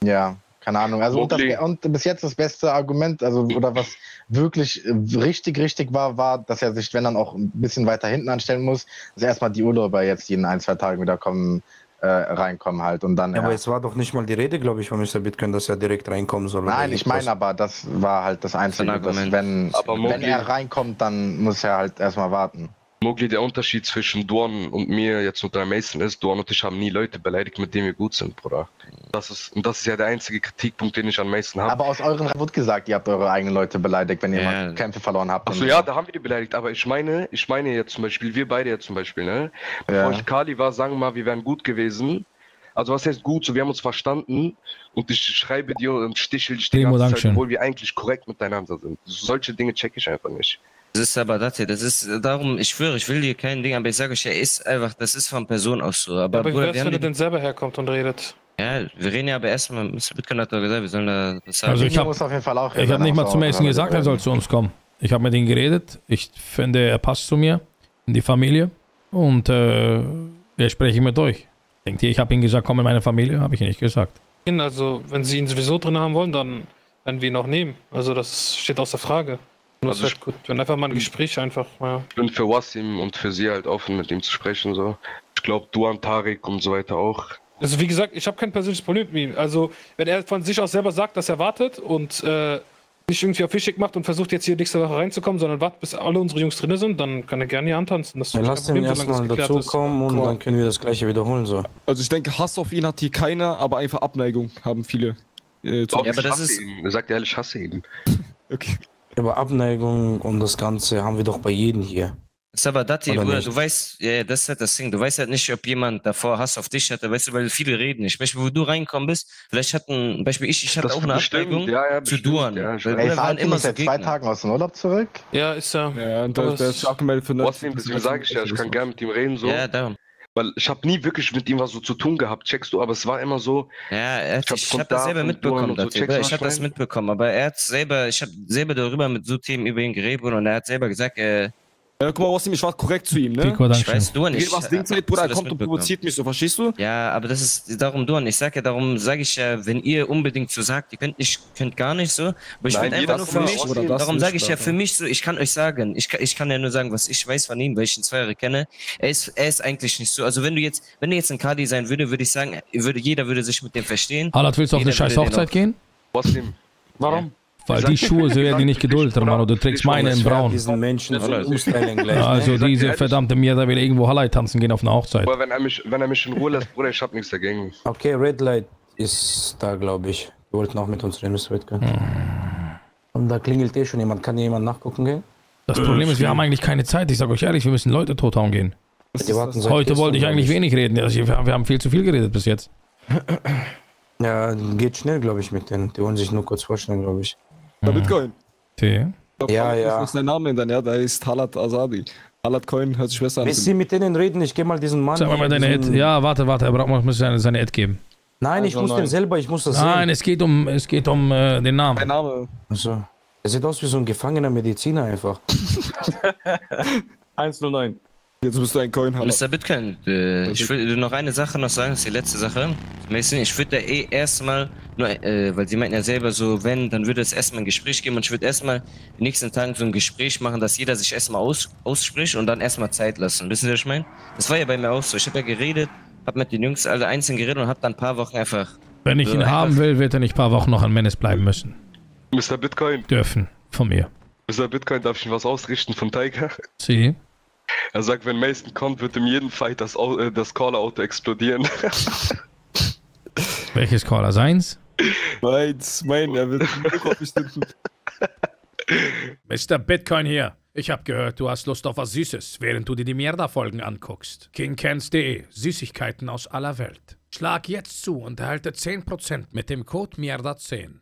[SPEAKER 18] ja, keine Ahnung. Also und, das, und bis jetzt das beste Argument, also oder was wirklich äh, richtig, richtig war, war, dass er sich, wenn dann auch ein bisschen weiter hinten anstellen muss, dass erstmal die Urlauber jetzt jeden ein, zwei Tagen wieder kommen, äh, reinkommen halt und dann.
[SPEAKER 2] Ja, aber es war doch nicht mal die Rede, glaube ich, von Mr. Bitcoin, dass er direkt reinkommen soll.
[SPEAKER 18] Nein, ich meine aber, das war halt das Einzige, dass wenn,
[SPEAKER 8] Aber
[SPEAKER 18] wenn er reinkommt, dann muss er halt erstmal warten.
[SPEAKER 8] Mogli, der Unterschied zwischen Duan und mir jetzt unter Mason ist, Duan und ich haben nie Leute beleidigt, mit denen wir gut sind, Bruder. Das ist, und das ist ja der einzige Kritikpunkt, den ich an Mason habe.
[SPEAKER 18] Aber aus euren Reihen wurde gesagt, ihr habt eure eigenen Leute beleidigt, wenn ihr mal Kämpfe verloren habt.
[SPEAKER 8] Achso, ja, da haben wir die beleidigt, aber ich meine, ich meine jetzt zum Beispiel, wir beide jetzt zum Beispiel, ne? Bevor
[SPEAKER 18] Ja.
[SPEAKER 8] ich Kali war, sagen wir mal, wir wären gut gewesen. Also was heißt gut, so wir haben uns verstanden und ich schreibe dir und stichel dich die ganze Zeit, obwohl wir eigentlich korrekt miteinander sind. Solche Dinge check ich einfach nicht.
[SPEAKER 12] Das ist aber das hier, das ist darum, ich schwöre, ich will dir kein Ding, aber ich sage euch, er ist einfach, das ist von Person aus so. Aber,
[SPEAKER 9] Aber wie
[SPEAKER 12] Bruder, wir
[SPEAKER 9] wenn er denn selber herkommt und redet?
[SPEAKER 12] ja, wir reden ja aber erstmal, Mr. Bitcoin hat doch gesagt, wir sollen da was sagen.
[SPEAKER 1] Also ich habe
[SPEAKER 18] muss auf jeden Fall auch
[SPEAKER 1] ich hab nicht mal zu Mason gesagt, er soll zu uns kommen. Ich habe mit ihm geredet. Ich finde, er passt zu mir, in die Familie. Und äh, wir sprechen mit euch. Denkt ihr, ich habe ihm gesagt, komm in meine Familie? Habe ich nicht gesagt.
[SPEAKER 9] Also, wenn sie ihn sowieso drin haben wollen, dann werden wir ihn auch nehmen. Also, das steht außer Frage.
[SPEAKER 8] Also
[SPEAKER 9] das wäre gut. Wenn einfach mal ein Gespräch einfach, ja.
[SPEAKER 8] Ich bin für Wassim und für sie halt offen, mit ihm zu sprechen. So. Ich glaube, Duan, Tarek und so weiter auch.
[SPEAKER 9] Also wie gesagt, ich habe kein persönliches Problem mit ihm. Also wenn er von sich aus selber sagt, dass er wartet und äh, nicht irgendwie auf Fischig macht und versucht jetzt hier nächste Woche reinzukommen, sondern wartet, bis alle unsere Jungs drin sind, dann kann er gerne hier antanzen. Das ist
[SPEAKER 2] Ja, lass den erstmal
[SPEAKER 9] ist.
[SPEAKER 2] dazukommen und dann können wir das gleiche wiederholen. So.
[SPEAKER 14] Also ich denke, Hass auf ihn hat hier keiner, aber einfach Abneigung haben viele. Äh, ihm.
[SPEAKER 8] ich hasse ihn. Er sagt ehrlich, ich hasse ihn.
[SPEAKER 14] Okay.
[SPEAKER 2] Aber Abneigung und das Ganze haben wir doch bei jedem hier.
[SPEAKER 12] Ist aber das hier,
[SPEAKER 2] Oder
[SPEAKER 12] Bruder,
[SPEAKER 2] nicht?
[SPEAKER 12] du weißt, ja, das ist halt das Ding, du weißt halt nicht, ob jemand davor Hass auf dich hatte, weißt du, weil viele reden nicht. Beispiel, wo du reinkommen bist, vielleicht hatten, Beispiel ich, ich hatte
[SPEAKER 8] Das
[SPEAKER 12] auch eine
[SPEAKER 8] bestimmt,
[SPEAKER 12] Abneigung
[SPEAKER 8] ja, ja,
[SPEAKER 12] zu Duan.
[SPEAKER 8] ja,
[SPEAKER 12] weil
[SPEAKER 18] Ey,
[SPEAKER 12] waren immer
[SPEAKER 18] ist
[SPEAKER 12] so
[SPEAKER 18] seit zwei. Tagen aus dem Urlaub zurück.
[SPEAKER 9] Ja, ist er.
[SPEAKER 14] Ja, und der, der
[SPEAKER 9] es-
[SPEAKER 14] ist abgemeldet für
[SPEAKER 8] Wassim, deswegen sage ich ja, ich kann gerne mit ihm reden. So.
[SPEAKER 12] Ja, darum.
[SPEAKER 8] Weil ich habe nie wirklich mit ihm was so zu tun gehabt, checkst du, aber es war immer so.
[SPEAKER 12] Ja, er hat,
[SPEAKER 8] hab
[SPEAKER 12] ich habe das
[SPEAKER 8] da,
[SPEAKER 12] selber mitbekommen,
[SPEAKER 8] so,
[SPEAKER 12] das,
[SPEAKER 8] du,
[SPEAKER 12] ich habe das mitbekommen, aber er hat selber, ich habe selber darüber mit so Themen über ihn geredet und er hat selber gesagt, äh,
[SPEAKER 14] Ja, guck mal, Wassim, ich war korrekt zu ihm, ne?
[SPEAKER 1] Pico,
[SPEAKER 12] ich
[SPEAKER 1] Dankeschön.
[SPEAKER 12] weiß, Duan,
[SPEAKER 14] Hier
[SPEAKER 12] ich
[SPEAKER 14] was Dingzeit, Bruder,
[SPEAKER 12] hast
[SPEAKER 14] er
[SPEAKER 12] du das
[SPEAKER 14] kommt und provoziert mich so, verstehst du?
[SPEAKER 12] Ja, aber das ist darum, Duan, ich sag ja, darum sage ich ja, wenn ihr unbedingt so sagt, ihr könnt nicht, könnt gar nicht so, aber ich
[SPEAKER 8] Nein, jeder
[SPEAKER 12] einfach nur für mich,
[SPEAKER 14] das
[SPEAKER 12] darum
[SPEAKER 14] nicht,
[SPEAKER 12] sage ich ja für mich so, ich kann euch sagen, ich kann, ich kann ja nur sagen, was ich weiß von ihm, weil ich ihn zwei Jahre kenne, er ist, er ist eigentlich nicht so, also wenn du jetzt, wenn du jetzt ein Kadi sein würde, würde ich sagen, würde, jeder würde sich mit dem verstehen.
[SPEAKER 1] Alat, willst du auf eine scheiß Hochzeit gehen?
[SPEAKER 8] Wassim.
[SPEAKER 2] Warum?
[SPEAKER 1] Weil
[SPEAKER 8] Sag-
[SPEAKER 1] die Schuhe, sie werden die nicht geduldet, Romano. Du trägst meine in braun.
[SPEAKER 2] diesen Menschen.
[SPEAKER 1] Also
[SPEAKER 8] sag dir
[SPEAKER 1] diese verdammte mir, da will irgendwo Hallei tanzen gehen auf eine Hochzeit.
[SPEAKER 8] Aber wenn er mich, wenn er mich in Ruhe lässt, Bruder, ich hab nichts dagegen.
[SPEAKER 2] Okay, Red Light ist da, glaube ich. Wir wollten auch mit uns reden, Mr. Bitcoin. Und da klingelt eh schon jemand. Kann hier jemand nachgucken gehen?
[SPEAKER 1] Das Problem ist, wir haben eigentlich keine Zeit. Ich sage euch ehrlich, wir müssen Leute tothauen gehen. Heute wollte ich eigentlich wenig reden. Also wir wir haben viel zu viel geredet bis jetzt.
[SPEAKER 2] Ja, geht schnell, glaube ich, mit denen. Die wollen sich nur kurz vorstellen, glaube ich.
[SPEAKER 14] Der Bitcoin.
[SPEAKER 1] T.
[SPEAKER 2] Ja, ja.
[SPEAKER 14] Was ist dein Name? Ja, der ist Talat Azadi. Talat Coin hört sich besser an.
[SPEAKER 2] Bis sie mit denen reden, ich gehe mal diesen Mann.
[SPEAKER 1] Sag mal
[SPEAKER 2] hier,
[SPEAKER 1] deine Ad. Ja, warte, warte. Er braucht man muss seine, seine Ad geben.
[SPEAKER 2] Nein, ich
[SPEAKER 14] Also
[SPEAKER 2] muss den
[SPEAKER 14] nein.
[SPEAKER 2] selber, ich muss das
[SPEAKER 1] Nein,
[SPEAKER 2] sehen.
[SPEAKER 1] es geht um, es geht um äh, den
[SPEAKER 14] Dein
[SPEAKER 1] Namen.
[SPEAKER 14] Name.
[SPEAKER 2] Also, er sieht aus wie so ein gefangener Mediziner einfach.
[SPEAKER 5] 109.
[SPEAKER 14] Jetzt bist du ein Coin haben.
[SPEAKER 12] Mr. Bitcoin, äh, ich will noch eine Sache noch sagen, das ist die letzte Sache. Mason, ich würde da eh erstmal, nur, äh, weil sie meinten ja selber so, wenn, dann würde es erstmal ein Gespräch geben und ich würde erstmal in den nächsten Tagen so ein Gespräch machen, dass jeder sich erstmal aus, ausspricht und dann erstmal Zeit lassen. Wissen Sie, was ich meine? Das war ja bei mir auch so. Ich habe ja geredet, habe mit den Jungs alle einzeln geredet und habe dann ein paar Wochen einfach.
[SPEAKER 1] Wenn ich
[SPEAKER 12] so
[SPEAKER 1] ihn haben will, wird er nicht ein paar Wochen noch an Menace bleiben müssen.
[SPEAKER 8] Mr. Bitcoin,
[SPEAKER 1] Dürfen. Von mir.
[SPEAKER 8] Mr. Bitcoin, darf ich Ihnen was ausrichten von Tiger?
[SPEAKER 1] Sie?
[SPEAKER 8] Er sagt, wenn Mason kommt, wird in jedem Fight das, Au- äh, das Caller-Auto explodieren.
[SPEAKER 1] Welches Caller? Seins?
[SPEAKER 14] Meins, mein, er wird bestimmt.
[SPEAKER 7] Mr. Bitcoin hier. Ich hab gehört, du hast Lust auf was Süßes, während du dir die Mierda-Folgen anguckst. KingCans.de. Süßigkeiten aus aller Welt. Schlag jetzt zu und erhalte 10% mit dem Code Mierda10.